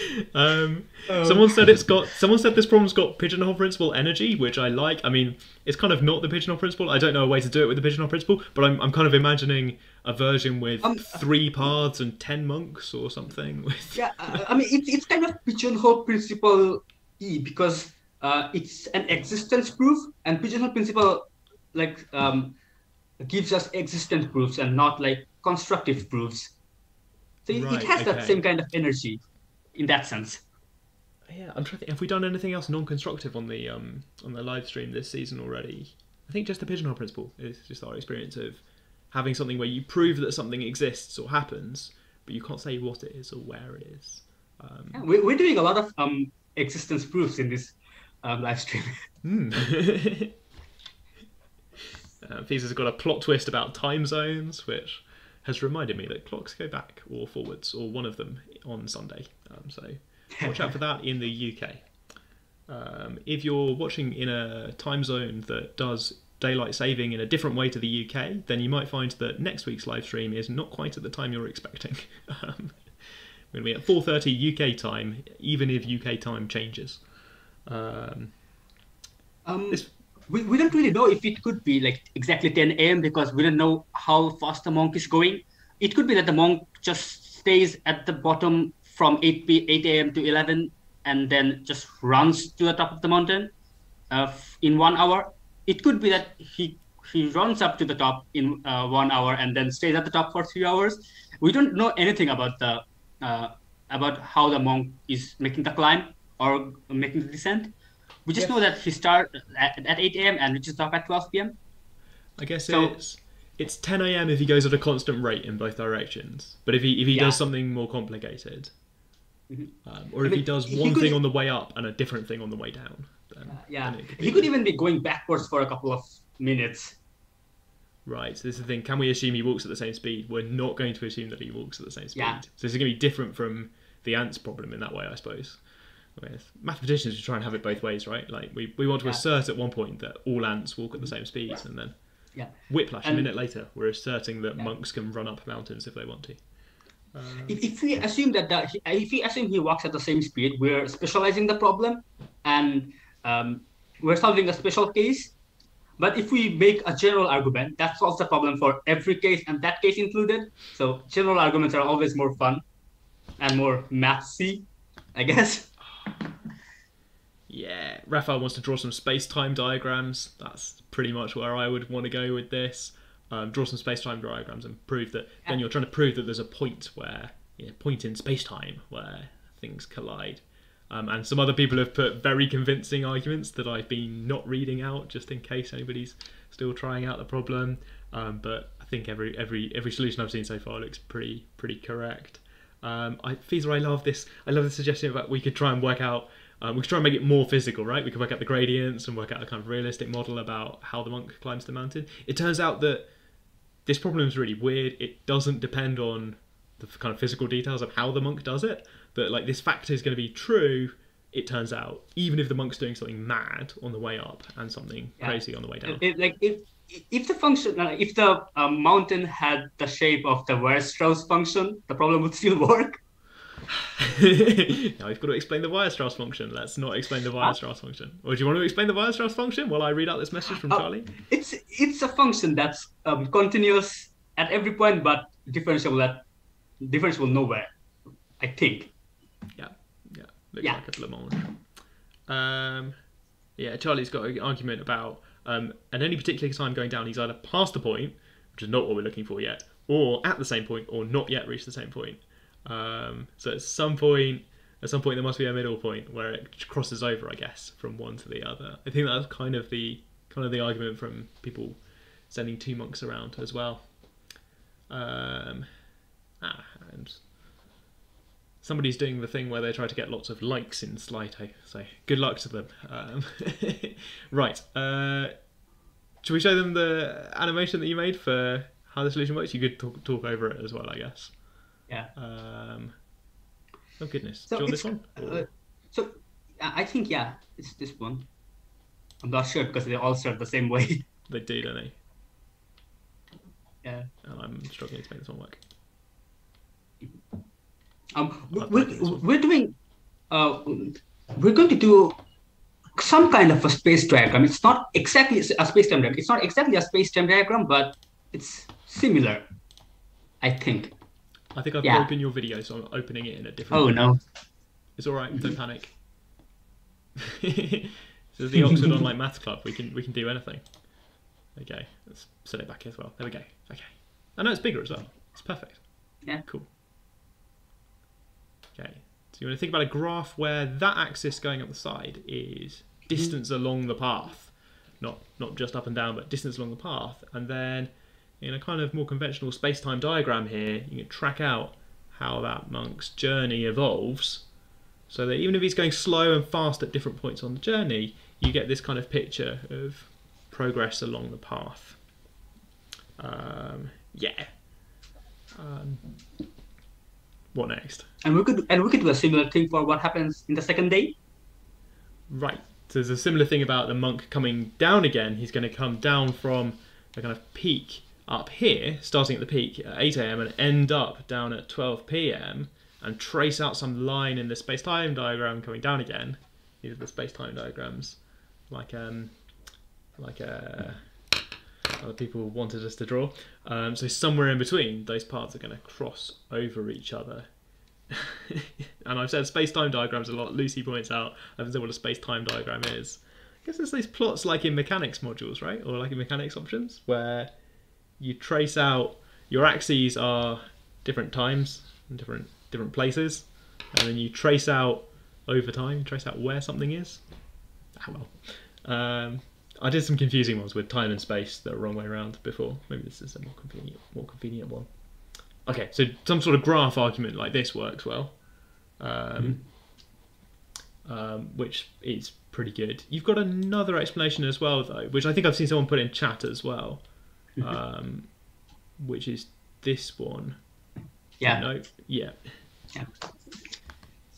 [LAUGHS] um, Someone said it's got. Someone said this problem's got pigeonhole principle energy, which I like. I mean, it's kind of not the pigeonhole principle. I don't know a way to do it with the pigeonhole principle, but I'm, I'm kind of imagining a version with Um, three paths and ten monks or something. [LAUGHS] With Yeah, uh, I mean it's it's kind of pigeonhole principle E because uh, it's an existence proof, and pigeonhole principle like um, gives us existence proofs and not like constructive proofs. So it, Right, it has that same kind of energy, in that sense. yeah, I'm trying to think. Have we done anything else non-constructive on the um on the live stream this season already? I think just the pigeonhole principle is just our experience of having something where you prove that something exists or happens, but you can't say what it is or where it is. Um, Yeah, we, we're doing a lot of um, existence proofs in this um, live stream. [LAUGHS] Hmm. [LAUGHS] uh, has got a plot twist about time zones, which has reminded me that clocks go back or forwards, or one of them on Sunday. Um, so watch out for that in the UK. Um, if you're watching in a time zone that does daylight saving in a different way to the UK, then you might find that next week's live stream is not quite at the time you're expecting. [LAUGHS] um, we're going to be at 4:30 UK time, even if UK time changes. Um, Um, This- we, we don't really know if it could be like exactly 10 a.m. because we don't know how fast the monk is going. It could be that the monk just stays at the bottom from 8 p 8 a.m. to 11 and then just runs to the top of the mountain uh, in one hour. It could be that he he runs up to the top in uh, one hour and then stays at the top for three hours. We don't know anything about the uh, about how the monk is making the climb or making the descent. We just Yeah. know that he starts at, at 8 a.m. and reaches top at 12 p.m. I guess So- it's it's 10 a.m. if he goes at a constant rate in both directions. But if he if he Yeah. does something more complicated, Mhm. um, or I if he mean, does he one could- thing on the way up and a different thing on the way down, then, Yeah, then it could he could even be going backwards for a couple of minutes. right. So this is the thing: can we assume he walks at the same speed? We're not going to assume that he walks at the same speed. Yeah. So this is going to be different from the ants problem in that way, I suppose. Whereas mathematicians we try and have it both ways, right? Like we, we want to Yeah. assert at one point that all ants walk at the same speeds, and then Yeah. whiplash a minute later, we're asserting that Yeah. monks can run up mountains if they want to. Um, If, if we assume that if we assume he walks at the same speed, we're specializing the problem, and um, we're solving a special case. But if we make a general argument, that solves the problem for every case, and that case included. So general arguments are always more fun and more mathsy, I guess. Yeah, Raphael wants to draw some space-time diagrams. That's pretty much where I would want to go with this. Um, draw some space-time diagrams and prove that. Then you're trying to prove that there's a point where, you know, point in space-time where things collide. Um, and some other people have put very convincing arguments that I've been not reading out, just in case anybody's still trying out the problem. Um, but I think every every every solution I've seen so far looks pretty pretty correct. Um, I Feezer, I love this. I love the suggestion about we could try and work out. Um, we could try and make it more physical, right? We could work out the gradients and work out a kind of realistic model about how the monk climbs the mountain. It turns out that this problem is really weird. It doesn't depend on the kind of physical details of how the monk does it. But like this fact is going to be true. It turns out, even if the monk's doing something mad on the way up and something Yeah. crazy on the way down. It, like if if the function, uh, if the uh, mountain had the shape of the Weierstrass function, the problem would still [LAUGHS] work. now we've got to explain the Weierstrass function. Let's not explain the Weierstrass function. Or do you want to explain the Weierstrass function while I read out this message from Uh, Charlie? It's it's a function that's um, continuous at every point, but differentiable at differentiable nowhere. I think. Yeah, yeah, looks Yeah. like a. Um, yeah, Charlie's got an argument about um, at any particular time going down, he's either past the point, which is not what we're looking for yet, or at the same point, or not yet reached the same point. Um, so at some point, at some point, there must be a middle point where it crosses over, I guess, from one to the other. I think that's kind of the kind of the argument from people sending two monks around as well. Um, ah, and somebody's doing the thing where they try to get lots of likes in Slido, so good luck to them. Um, [LAUGHS] right, uh, should we show them the animation that you made for how the solution works? You could talk, talk over it as well, I guess. Yeah. Um, oh goodness, So do you want this one? Uh, so I I think yeah, it's this one. I'm not sure because they all start the same way. They do, don't they? yeah. And I'm struggling to make this one work. Um, we- I'd we're, like this one. we're doing, uh, we're going to do some kind of a space diagram. It's not exactly a space time diagram. It's not exactly a space time diagram, but it's similar, I think. I think I've Yeah. broken your video, so I'm opening it in a different. Oh no. It's all right. Don't [LAUGHS] panic. [LAUGHS] so the Oxford Online Maths Club. We can we can do anything. Okay, let's set it back as well. There we go. Okay. I know it's bigger as well. It's perfect. Yeah. Cool. Okay. So you want to think about a graph where that axis going up the side is distance along the path, not not just up and down, but distance along the path, and then in a kind of more conventional space-time diagram here, you can track out how that monk's journey evolves so that even if he's going slow and fast at different points on the journey, you get this kind of picture of progress along the path. Um, yeah. Um, what next? And we could and we could do a similar thing for what happens in the second day. Right. So there's a similar thing about the monk coming down again. He's going to come down from a kind of peak up here, starting at the peak at 8 a.m. and end up down at 12 p.m. and trace out some line in the space-time diagram coming down again. These are the space-time diagrams, like um, like uh, other people wanted us to draw. Um, so somewhere in between, those parts are going to cross over each other. [LAUGHS] and I've said space-time diagrams a lot. Lucy points out I haven't said what a space-time diagram is. I guess it's these plots like in mechanics modules, right? Or like in mechanics options, where you trace out your axes are different times and different different places, and then you trace out over time. You trace out where something is. Ah well. Um, I did some confusing ones with time and space that are wrong way around before. Maybe this is a more convenient, more convenient one. Okay, so some sort of graph argument like this works well, um, um, which is pretty good. You've got another explanation as well, though, which I think I've seen someone put in chat as well, [LAUGHS] um, which is this one. Yeah. No, yeah. So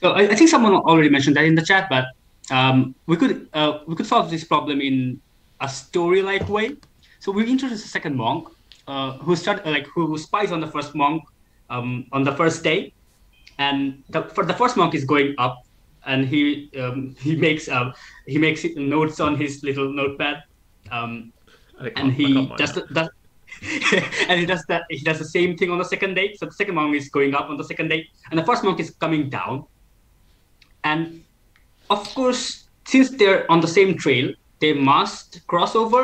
So I, I, think someone already mentioned that in the chat, but um, we could uh, we could solve this problem in a story-like way. So we introduce a second monk uh, who start like who spies on the first monk um, on the first day, and the, for the first monk is going up, and he um, [LAUGHS] he makes uh, he makes notes on his little notepad, um, and he does that. [LAUGHS] and he does that. He does the same thing on the second day. So the second monk is going up on the second day, and the first monk is coming down. And of course, since they're on the same trail, they must cross over.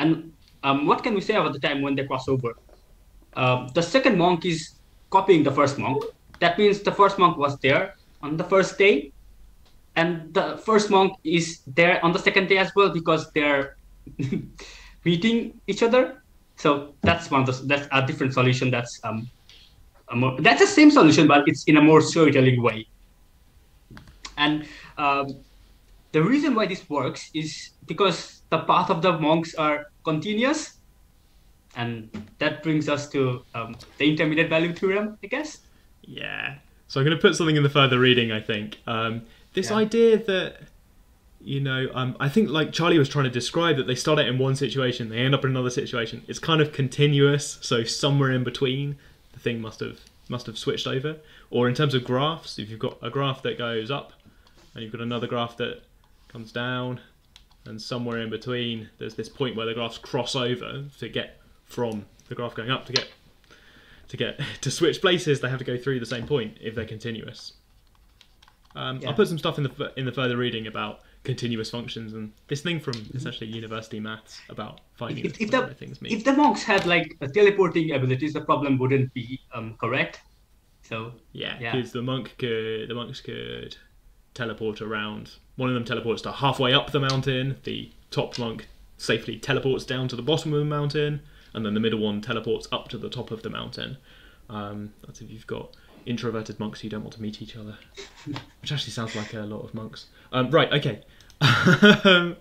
And um, what can we say about the time when they cross over? Uh, the second monk is copying the first monk. That means the first monk was there on the first day, and the first monk is there on the second day as well because they're [LAUGHS] meeting each other. So that's one of the that's a different solution. That's um, more, that's the same solution, but it's in a more storytelling way. And um, the reason why this works is because the path of the monks are continuous, and that brings us to um, the intermediate value theorem, I guess. Yeah. So I'm going to put something in the further reading. I think um, this yeah. idea that you know, um, I think like Charlie was trying to describe that they start out in one situation, they end up in another situation. It's kind of continuous, so somewhere in between, the thing must have must have switched over. Or in terms of graphs, if you've got a graph that goes up, and you've got another graph that comes down, and somewhere in between, there's this point where the graphs cross over to get from the graph going up to get to get [LAUGHS] to switch places. They have to go through the same point if they're continuous. Um, yeah. I'll put some stuff in the in the further reading about continuous functions and this thing from essentially university maths about finding if, if the, things mean. If the monks had like teleporting abilities, the problem wouldn't be um, correct. So yeah, because yeah. the monk could the monks could teleport around. One of them teleports to halfway up the mountain. The top monk safely teleports down to the bottom of the mountain, and then the middle one teleports up to the top of the mountain. Um, that's if you've got introverted monks who don't want to meet each other, [LAUGHS] which actually sounds like a lot of monks. Um, right, okay. Um,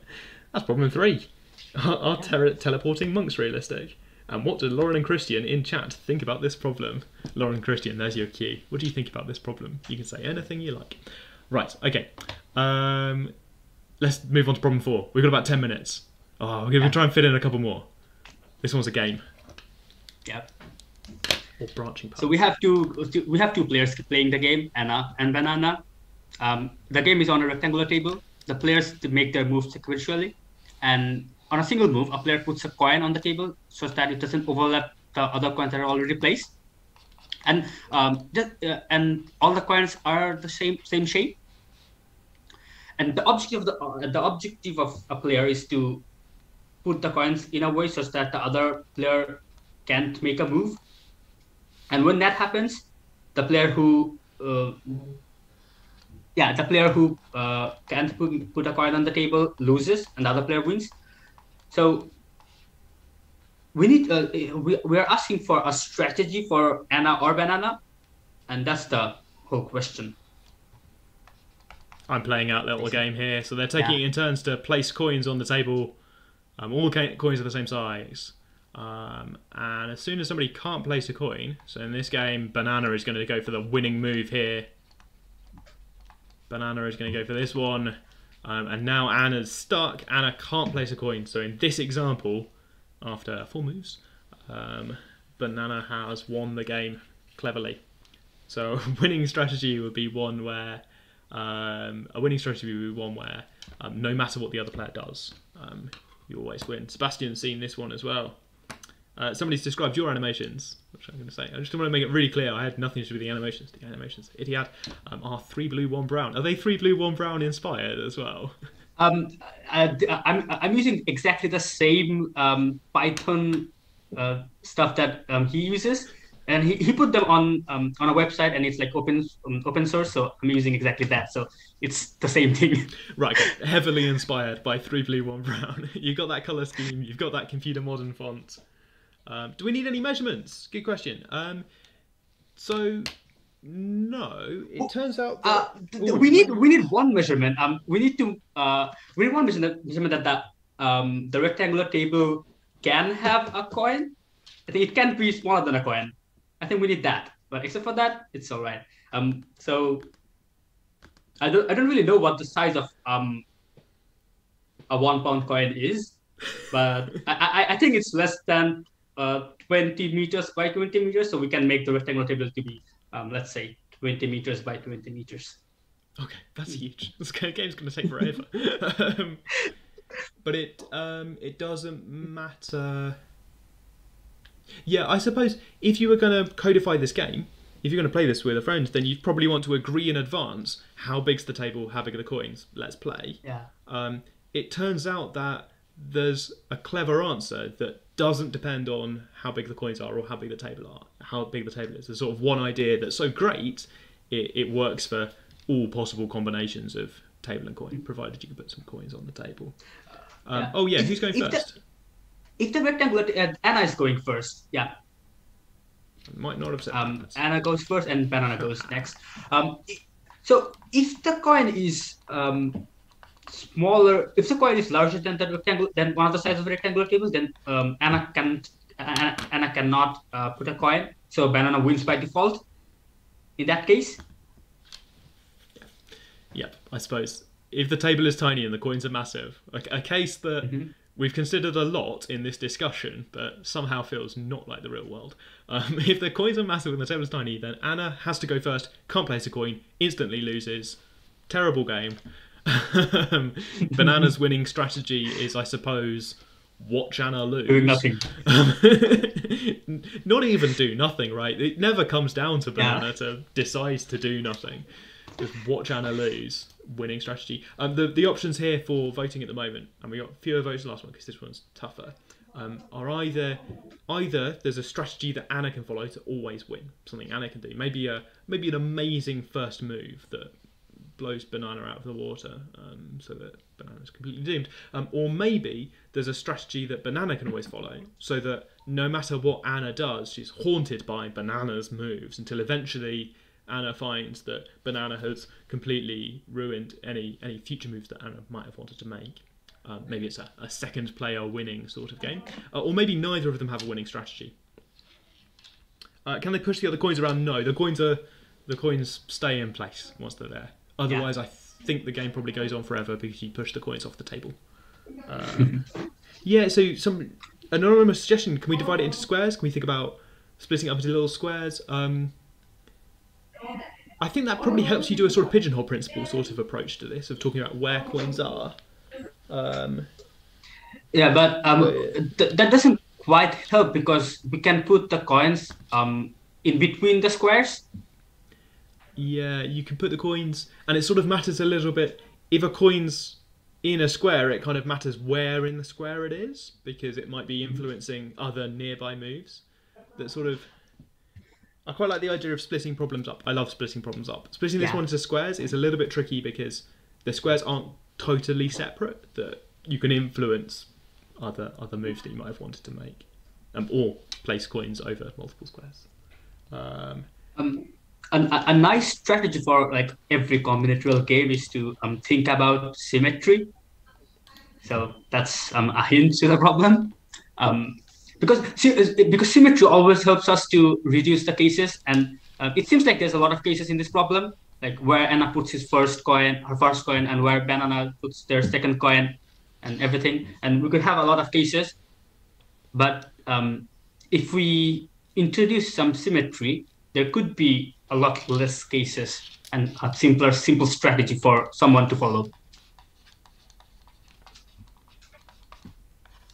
that's problem three. Are, are ter- teleporting monks realistic? And what do Lauren and Christian in chat think about this problem? Lauren and Christian, there's your cue. What do you think about this problem? You can say anything you like. Right, okay. Um, let's move on to problem four. We've got about 10 minutes. Oh, we're going to try and fit in a couple more. This one's a game. Yep or branching So we have two we have two players playing the game, Anna and Banana. Um, the game is on a rectangular table. The players make their moves sequentially, and on a single move, a player puts a coin on the table so that it doesn't overlap the other coins that are already placed. And um, just, uh, and all the coins are the same same shape. And the objective of the uh, the objective of a player is to put the coins in a way such that the other player can't make a move and when that happens, the player who uh, yeah, the player who uh, can't put, put a coin on the table loses, and the other player wins. So we need uh, we, we are asking for a strategy for Anna or Banana, and that's the whole question. I'm playing out little game here, so they're taking yeah. it in turns to place coins on the table. Um, all the coins are the same size. Um, and as soon as somebody can't place a coin, so in this game, Banana is going to go for the winning move here. Banana is going to go for this one. Um, and now Anna's stuck. Anna can't place a coin. So in this example, after four moves, um, Banana has won the game cleverly. So [LAUGHS] winning strategy would be one where um, a winning strategy would be one where um, no matter what the other player does, um, you always win. Sebastian's seen this one as well. Uh, somebody's described your animations, which I'm going to say. I just want to make it really clear. I had nothing to do with the animations. The animations Idiad um, are three blue, one brown. Are they three blue, one brown inspired as well? [LAUGHS] Um, I, I'm I'm using exactly the same um, Python uh, stuff that um, he uses, and he, he put them on um, on a website, and it's like open um, open source. So I'm using exactly that. So it's the same thing. [LAUGHS] right, heavily inspired by three blue, one brown. [LAUGHS] You've got that color scheme. You've got that computer modern font. Um, do we need any measurements? Good question. Um, so no, it well, turns out that, uh, we need we need one measurement. Um, we need to uh, we need one measurement, measurement that the um the rectangular table can have a coin. I think it can be smaller than a coin. I think we need that. But except for that, it's all right. Um, so I don't I don't really know what the size of um a one pound coin is, but I, I, I think it's less than uh, 20 meters by 20 meters. So we can make the rectangular table to be, um, let's say, 20 meters by 20 meters. Okay, that's huge. [LAUGHS] This game's going to take forever. [LAUGHS] um, but it um, it doesn't matter. Yeah, I suppose if you were going to codify this game, if you're going to play this with a friend, then you'd probably want to agree in advance how big's the table, how big are the coins. Let's play. Yeah. Um, it turns out that there's a clever answer that doesn't depend on how big the coins are or how big the table are, how big the table is. There's sort of one idea that's so great, it, it works for all possible combinations of table and coin, provided you can put some coins on the table. Um, Yeah. Oh yeah, who's going if first? If the rectangular uh, Anna is going first, yeah. Might not have said Um, that. Anna goes first and banana goes next. Um, so if the coin is um, smaller, if the coin is larger than the rectangle, than one of the sides of the rectangular table, then um, Anna can Anna, Anna cannot uh, put a coin. So banana wins by default. In that case, Yep, I suppose. If the table is tiny and the coins are massive, a, a case that Mhm. We've considered a lot in this discussion, but somehow feels not like the real world. Um, [LAUGHS] if the coins are massive and the table is tiny, then Anna has to go first, can't place a coin, instantly loses. Terrible game. Um, [LAUGHS] Banana's winning strategy is, I suppose, watch Anna lose. Do nothing. [LAUGHS] Not even do nothing, right? It never comes down to Yeah. Banana to decide to do nothing. Just watch Anna lose, winning strategy. Um, the the options here for voting at the moment, and we got fewer votes last one because this one's tougher. Um, are either either there's a strategy that Anna can follow to always win, something Anna can do, maybe a maybe an amazing first move that blows banana out of the water um, so that Banana is completely doomed um, or maybe there's a strategy that banana can always follow so that no matter what anna does she's haunted by banana's moves until eventually anna finds that banana has completely ruined any any future moves that anna might have wanted to make um, maybe it's a, a second player winning sort of game uh, or maybe neither of them have a winning strategy uh, can they push the other coins around? No, the coins are the coins stay in place once they're there. Otherwise, I think the game probably goes on forever because you push the coins off the table. Um, [LAUGHS] yeah, so some an anonymous suggestion: can we divide it into squares? Can we think about splitting it up into little squares? Um, I think that probably helps you do a sort of pigeonhole principle sort of approach to this of talking about where coins are. Um, Yeah, but um, th- that doesn't quite help because we can put the coins um in between the squares. Yeah, you can put the coins, and it sort of matters a little bit. If a coin's in a square, it kind of matters where in the square it is because it might be influencing other nearby moves. That sort of. I quite like the idea of splitting problems up. I love splitting problems up. Splitting this Yeah. one into squares is a little bit tricky because the squares aren't totally separate. That you can influence other other moves that you might have wanted to make, um, or place coins over multiple squares. Um, Um, a, a- a nice strategy for like every combinatorial game is to um think about symmetry. So that's um, a hint to the problem. Um, because because symmetry always helps us to reduce the cases, and uh, it seems like there's a lot of cases in this problem, like where Anna puts his first coin, her first coin, and where Banana puts their second coin, and everything. And we could have a lot of cases, but um, if we introduce some symmetry, there could be a lot less cases and a simpler, simple strategy for someone to follow.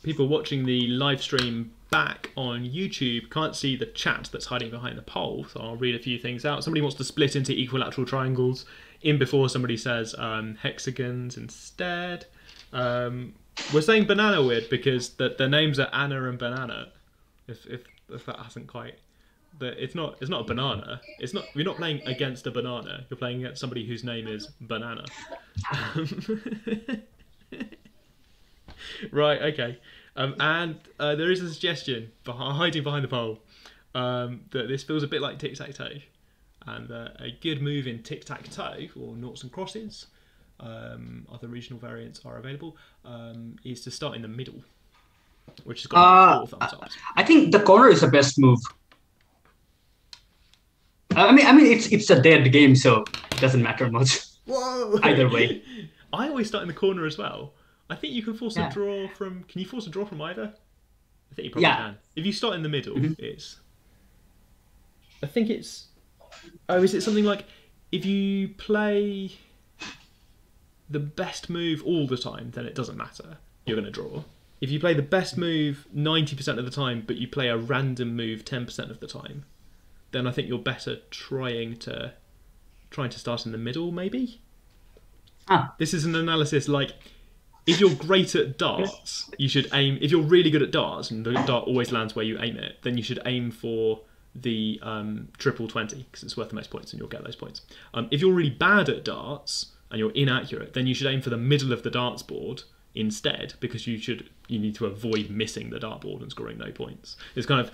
People watching the live stream back on YouTube can't see the chat that's hiding behind the poll, so I'll read a few things out. Somebody wants to split into equilateral triangles. In before somebody says um, hexagons instead. Um, we're saying banana weird because the, their names are Anna and Banana. If, if, if that hasn't quite, the, it's not it's not a banana. It's not you're not playing against a banana. You're playing against somebody whose name is Banana. [LAUGHS] right. Okay. Um, and uh, there is a suggestion behind, hiding behind the poll um, that this feels a bit like tic tac toe, and uh, a good move in tic tac toe or noughts and crosses. Um, other regional variants are available. Um, is to start in the middle, which has got Uh, four thumbs up. I think the corner is the best move. Uh, I mean, I mean, it's it's a dead game, so it doesn't matter much. Whoa! Either way. [LAUGHS] I always start in the corner as well. I think you can force Yeah. a draw from. Can you force a draw from either? I think you probably Yeah. can. If you start in the middle, Mhm. it's. I think it's. Oh, is it something like if you play the best move all the time, then it doesn't matter. You're going to draw. If you play the best move 90% of the time, but you play a random move 10% of the time, then I think you're better trying to trying to start in the middle, maybe. Ah. This is an analysis like if you're great at darts, you should aim. If you're really good at darts and the dart always lands where you aim it, then you should aim for the um, triple twenty because it's worth the most points and you'll get those points. Um, if you're really bad at darts and you're inaccurate, then you should aim for the middle of the darts board instead because you should you need to avoid missing the dartboard and scoring no points. It's kind of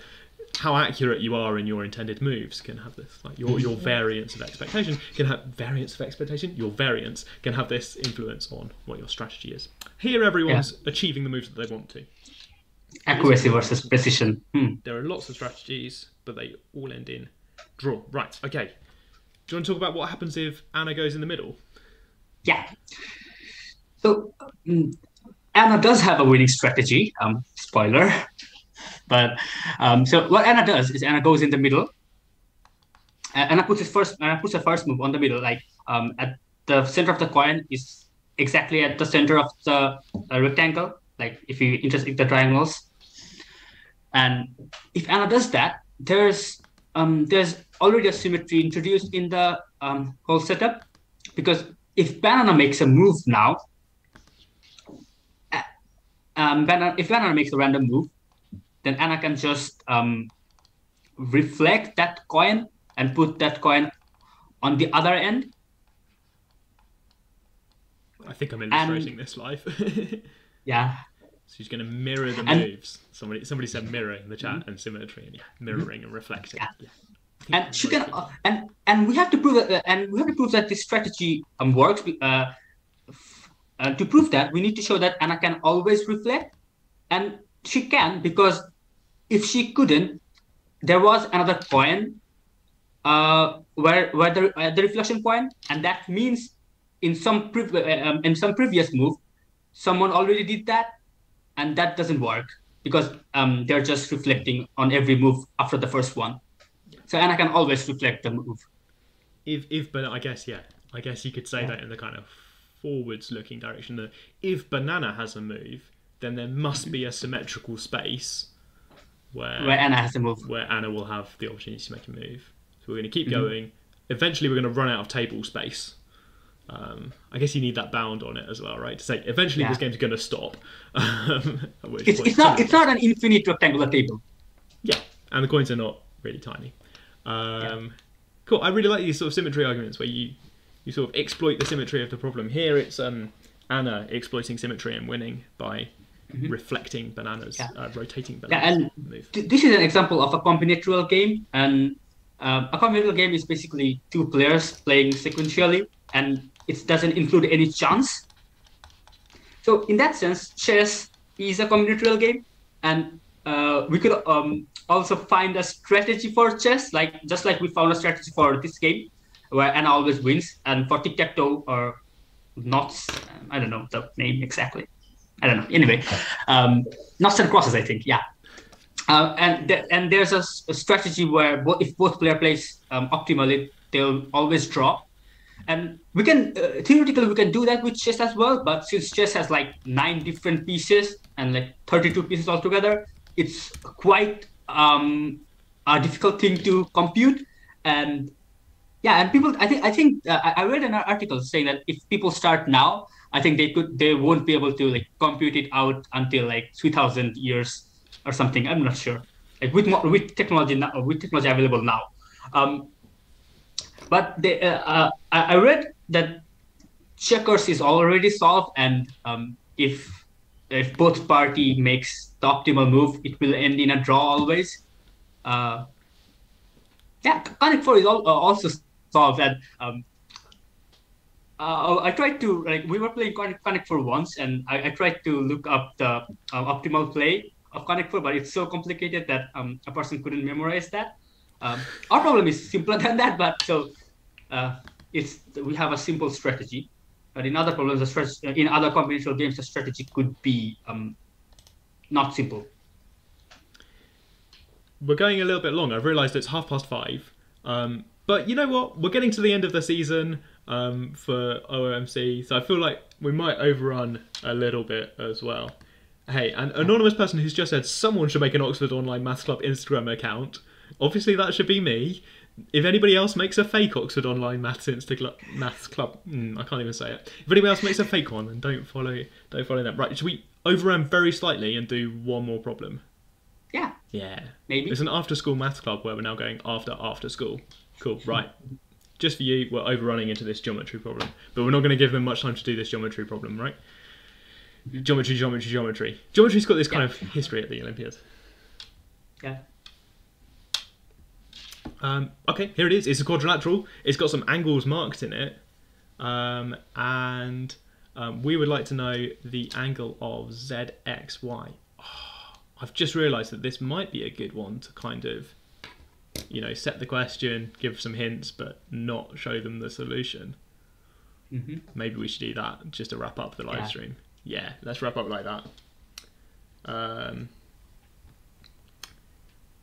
how accurate you are in your intended moves can have this like your your variance of expectation can have variance of expectation your variance can have this influence on what your strategy is here everyone's achieving the moves that they want to Accuracy versus precision. Hmm. there are lots of strategies but they all end in draw right okay do you want to talk about what happens if anna goes in the middle Yeah. So mm, Anna does have a winning strategy. Um, spoiler. But um, so what Anna does is Anna goes in the middle. Anna puts his first. Anna puts her first move on the middle, like um, at the center of the coin is exactly at the center of the uh, rectangle. Like if you intersect the triangles. And if Anna does that, there's um, there's already a symmetry introduced in the um, whole setup because if banana makes a move now, um, banana, if banana makes a random move, then Anna can just um, reflect that coin and put that coin on the other end. i think i'm illustrating this live [LAUGHS] Yeah, so she's going to mirror the And- moves somebody somebody said mirror in the chat and symmetry and yeah mirroring and reflecting Yeah. yeah. And she can, uh, and and we have to prove that, uh, and we have to prove that this strategy um, works. Uh, f- uh, to prove that, we need to show that Anna can always reflect, and she can because if she couldn't, there was another coin, uh, where where the uh, the reflection coin, and that means in some pre- uh, um, in some previous move, someone already did that, and that doesn't work because um, they're just reflecting on every move after the first one. So Anna can always reflect the move. if if but I guess yeah, I guess you could say Yeah. that in the kind of forwards looking direction that if banana has a move, then there must be a symmetrical space where Where Anna has the move. where Anna will have the opportunity to make a move. So we're going to keep Mm-hmm. going. Eventually, we're going to run out of table space. Um, I guess you need that bound on it as well, right? To say eventually Yeah. this game's going to stop. [LAUGHS] It's, it's not it's not an infinite rectangular table. yeah, and the coins are not really tiny. Um, Cool. I really like these sort of symmetry arguments where you you sort of exploit the symmetry of the problem. Here it's um, Anna exploiting symmetry and winning by reflecting bananas, Mm-hmm. Yeah. uh, rotating Yeah, bananas. and move. th- this is an example of a combinatorial game, and um, a combinatorial game is basically two players playing sequentially, and it doesn't include any chance. So in that sense, chess is a combinatorial game, and uh, we could um, also find a strategy for chess, like just like we found a strategy for this game, where Anna always wins, and for tic tac toe or knots, I don't know the name exactly. I don't know. Anyway, um, knots and crosses, I think. Yeah. Uh, and th- and there's a, strategy where if both player plays um, optimally, they'll always draw. And we can uh, theoretically we can do that with chess as well. But since chess has like nine different pieces and like 32 pieces altogether, it's quite um, a difficult thing to compute. And yeah, and people, I think I think uh, I read an article saying that if people start now, I think they could they won't be able to like compute it out until like 3,000 years or something. I'm not sure. Like with with technology now, with technology available now. Um, but they, uh, uh, I read that checkers is already solved, and um, if if both party makes the optimal move, it will end in a draw always. Uh, yeah, Connect Four is al- uh, also solved. And um, uh, I tried to like we were playing Connect, Four once, and I, I tried to look up the uh, optimal play of Connect Four, but it's so complicated that um, a person couldn't memorize that. Um, our problem is simpler [LAUGHS] than that, but so uh, it's we have a simple strategy, but in other problems, strat- in other computational games, the strategy could be um, not simple. We're going a little bit long. I've realised it's half past five. Um, but you know what? We're getting to the end of the season um, for OMC, so I feel like we might overrun a little bit as well. Hey, an anonymous person who's just said someone should make an Oxford Online Maths Club Instagram account. Obviously, that should be me. If anybody else makes a fake Oxford Online Maths Insta Maths Club, mm, I can't even say it. If anybody else makes a fake one, then don't follow, don't follow them. Right? Should we overrun very slightly and do one more problem? Yeah. Yeah. Maybe. It's an after-school maths club where we're now going after after school. Cool. Right. Just for you, we're overrunning into this geometry problem, but we're not going to give them much time to do this geometry problem, right? Geometry, geometry, geometry. Geometry's got this kind Yeah. of history at the Olympiad. Yeah. Um, okay, here it is. It's a quadrilateral. It's got some angles marked in it, um, and um, we would like to know the angle of ZXY. Oh, I've just realised that this might be a good one to kind of, you know, set the question, give some hints, but not show them the solution. hmm Maybe we should do that just to wrap up the live Yeah. stream. Yeah, let's wrap up like that. Um,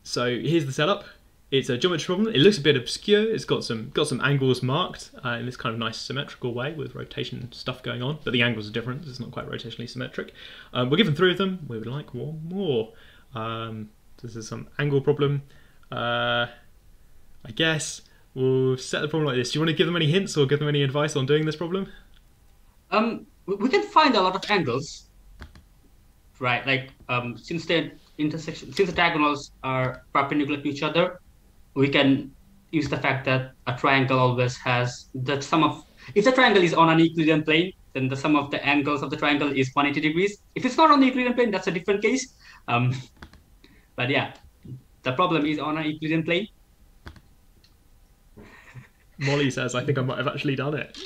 so here's the setup. It's a geometry problem. It looks a bit obscure. It's got some got some angles marked uh, in this kind of nice symmetrical way with rotation stuff going on, but the angles are different. It's not quite rotationally symmetric. Um, we're given three of them. We would like one more. Um, this is some angle problem. Uh, I guess we'll set the problem like this. Do you want to give them any hints or give them any advice on doing this problem? Um, we, can find a lot of angles, right? Like um, since the intersection, since the diagonals are perpendicular to each other, we can use the fact that a triangle always has the sum of. If the triangle is on an Euclidean plane, then the sum of the angles of the triangle is 180 degrees. If it's not on the Euclidean plane, that's a different case. Um, [LAUGHS] but yeah, the problem is on an Euclidean plane. Molly says, I think I might have actually done it.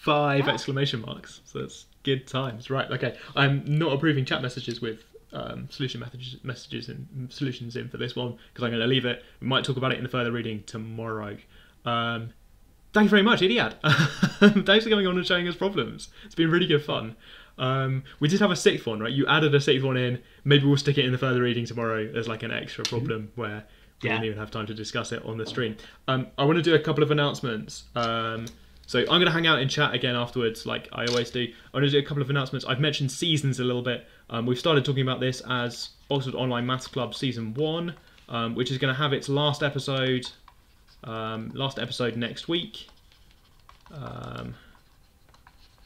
Five exclamation marks. So it's good times. Right, okay. I'm not approving chat messages with um, solution messages, messages and solutions in for this one because I'm going to leave it. We might talk about it in the further reading tomorrow. Um, thank you very much, Iliad. [LAUGHS] Thanks for coming on and showing us problems. It's been really good fun. Um, we did have a sixth one, right? You added a sixth one in. Maybe we'll stick it in the further reading tomorrow as like an extra problem where we Yeah. didn't even have time to discuss it on the stream. Um, I want to do a couple of announcements. Um, so I'm going to hang out in chat again afterwards, like I always do. I want to do a couple of announcements. I've mentioned seasons a little bit. Um, we've started talking about this as Oxford Online Maths Club Season 1, um, which is going to have its last episode um, last episode next week. Um,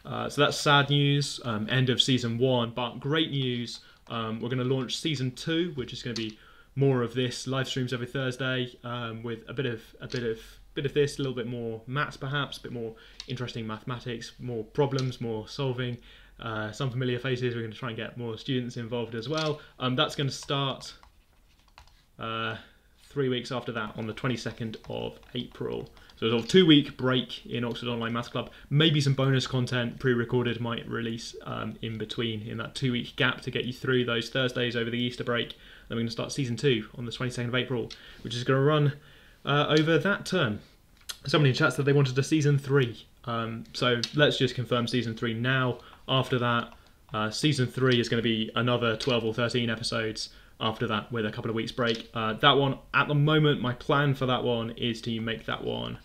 uh, so that's sad news, um, end of season one. But great news, um, we're going to launch season two, which is going to be more of this live streams every Thursday um, with a bit of a bit of bit of this, a little bit more maths perhaps, a bit more interesting mathematics, more problems, more solving. Uh, some familiar faces. We're going to try and get more students involved as well. Um, that's going to start uh, three weeks after that on the 22nd of April. So sort of two week break in Oxford Online Maths Club. Maybe some bonus content pre-recorded might release um, in between in that two week gap to get you through those Thursdays over the Easter break. Then we're going to start season two on the 22nd of April, which is going to run uh, over that term. Somebody in chat said they wanted a season three. Um, so let's just confirm season three now. After that, uh, season three is going to be another 12 or 13 episodes after that with a couple of weeks break. Uh, that one, at the moment, my plan for that one is to make that one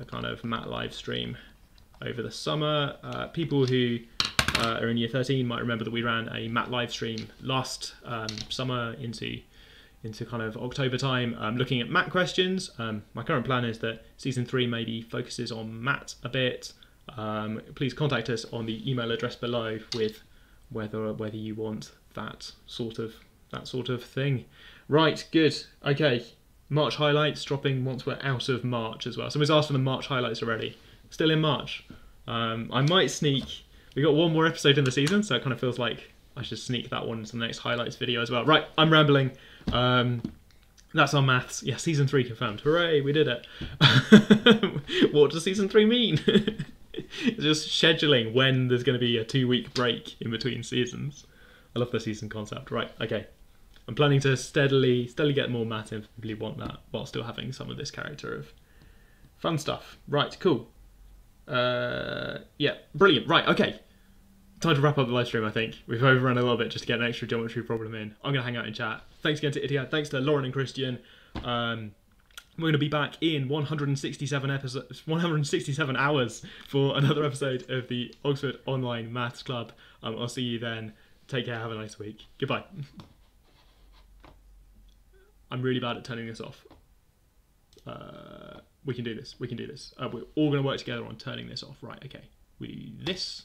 a kind of MAT live stream over the summer. Uh, people who uh, are in year 13 might remember that we ran a MAT live stream last um, summer into into kind of October time, um, looking at MAT questions. Um, my current plan is that season three maybe focuses on MAT a bit. Um, please contact us on the email address below with whether whether you want that sort of that sort of thing. Right, good. Okay, March highlights dropping once we're out of March as well. Somebody's asked for the March highlights already. Still in March. Um, I might sneak. We got one more episode in the season, so it kind of feels like I should sneak that one into the next highlights video as well. Right, I'm rambling. Um, that's our maths. Yeah, season three confirmed. Hooray, we did it. [LAUGHS] what does season three mean? [LAUGHS] just scheduling when there's going to be a two week break in between seasons. I love the season concept. Right, okay. I'm planning to steadily, steadily get more math in if people want that, while still having some of this character of fun stuff. Right, cool. Uh, yeah, brilliant. Right, okay. Time to wrap up the live stream, I think. We've overrun a little bit just to get an extra geometry problem in. I'm going to hang out in chat. Thanks again to Ittihad. Thanks to Lauren and Christian. Um, we're going to be back in 167 episodes, 167 hours for another episode of the Oxford Online Maths Club. Um, I'll see you then. Take care. Have a nice week. Goodbye. [LAUGHS] I'm really bad at turning this off. Uh, we can do this. We can do this. Uh, we're all going to work together on turning this off. Right. Okay. We do this.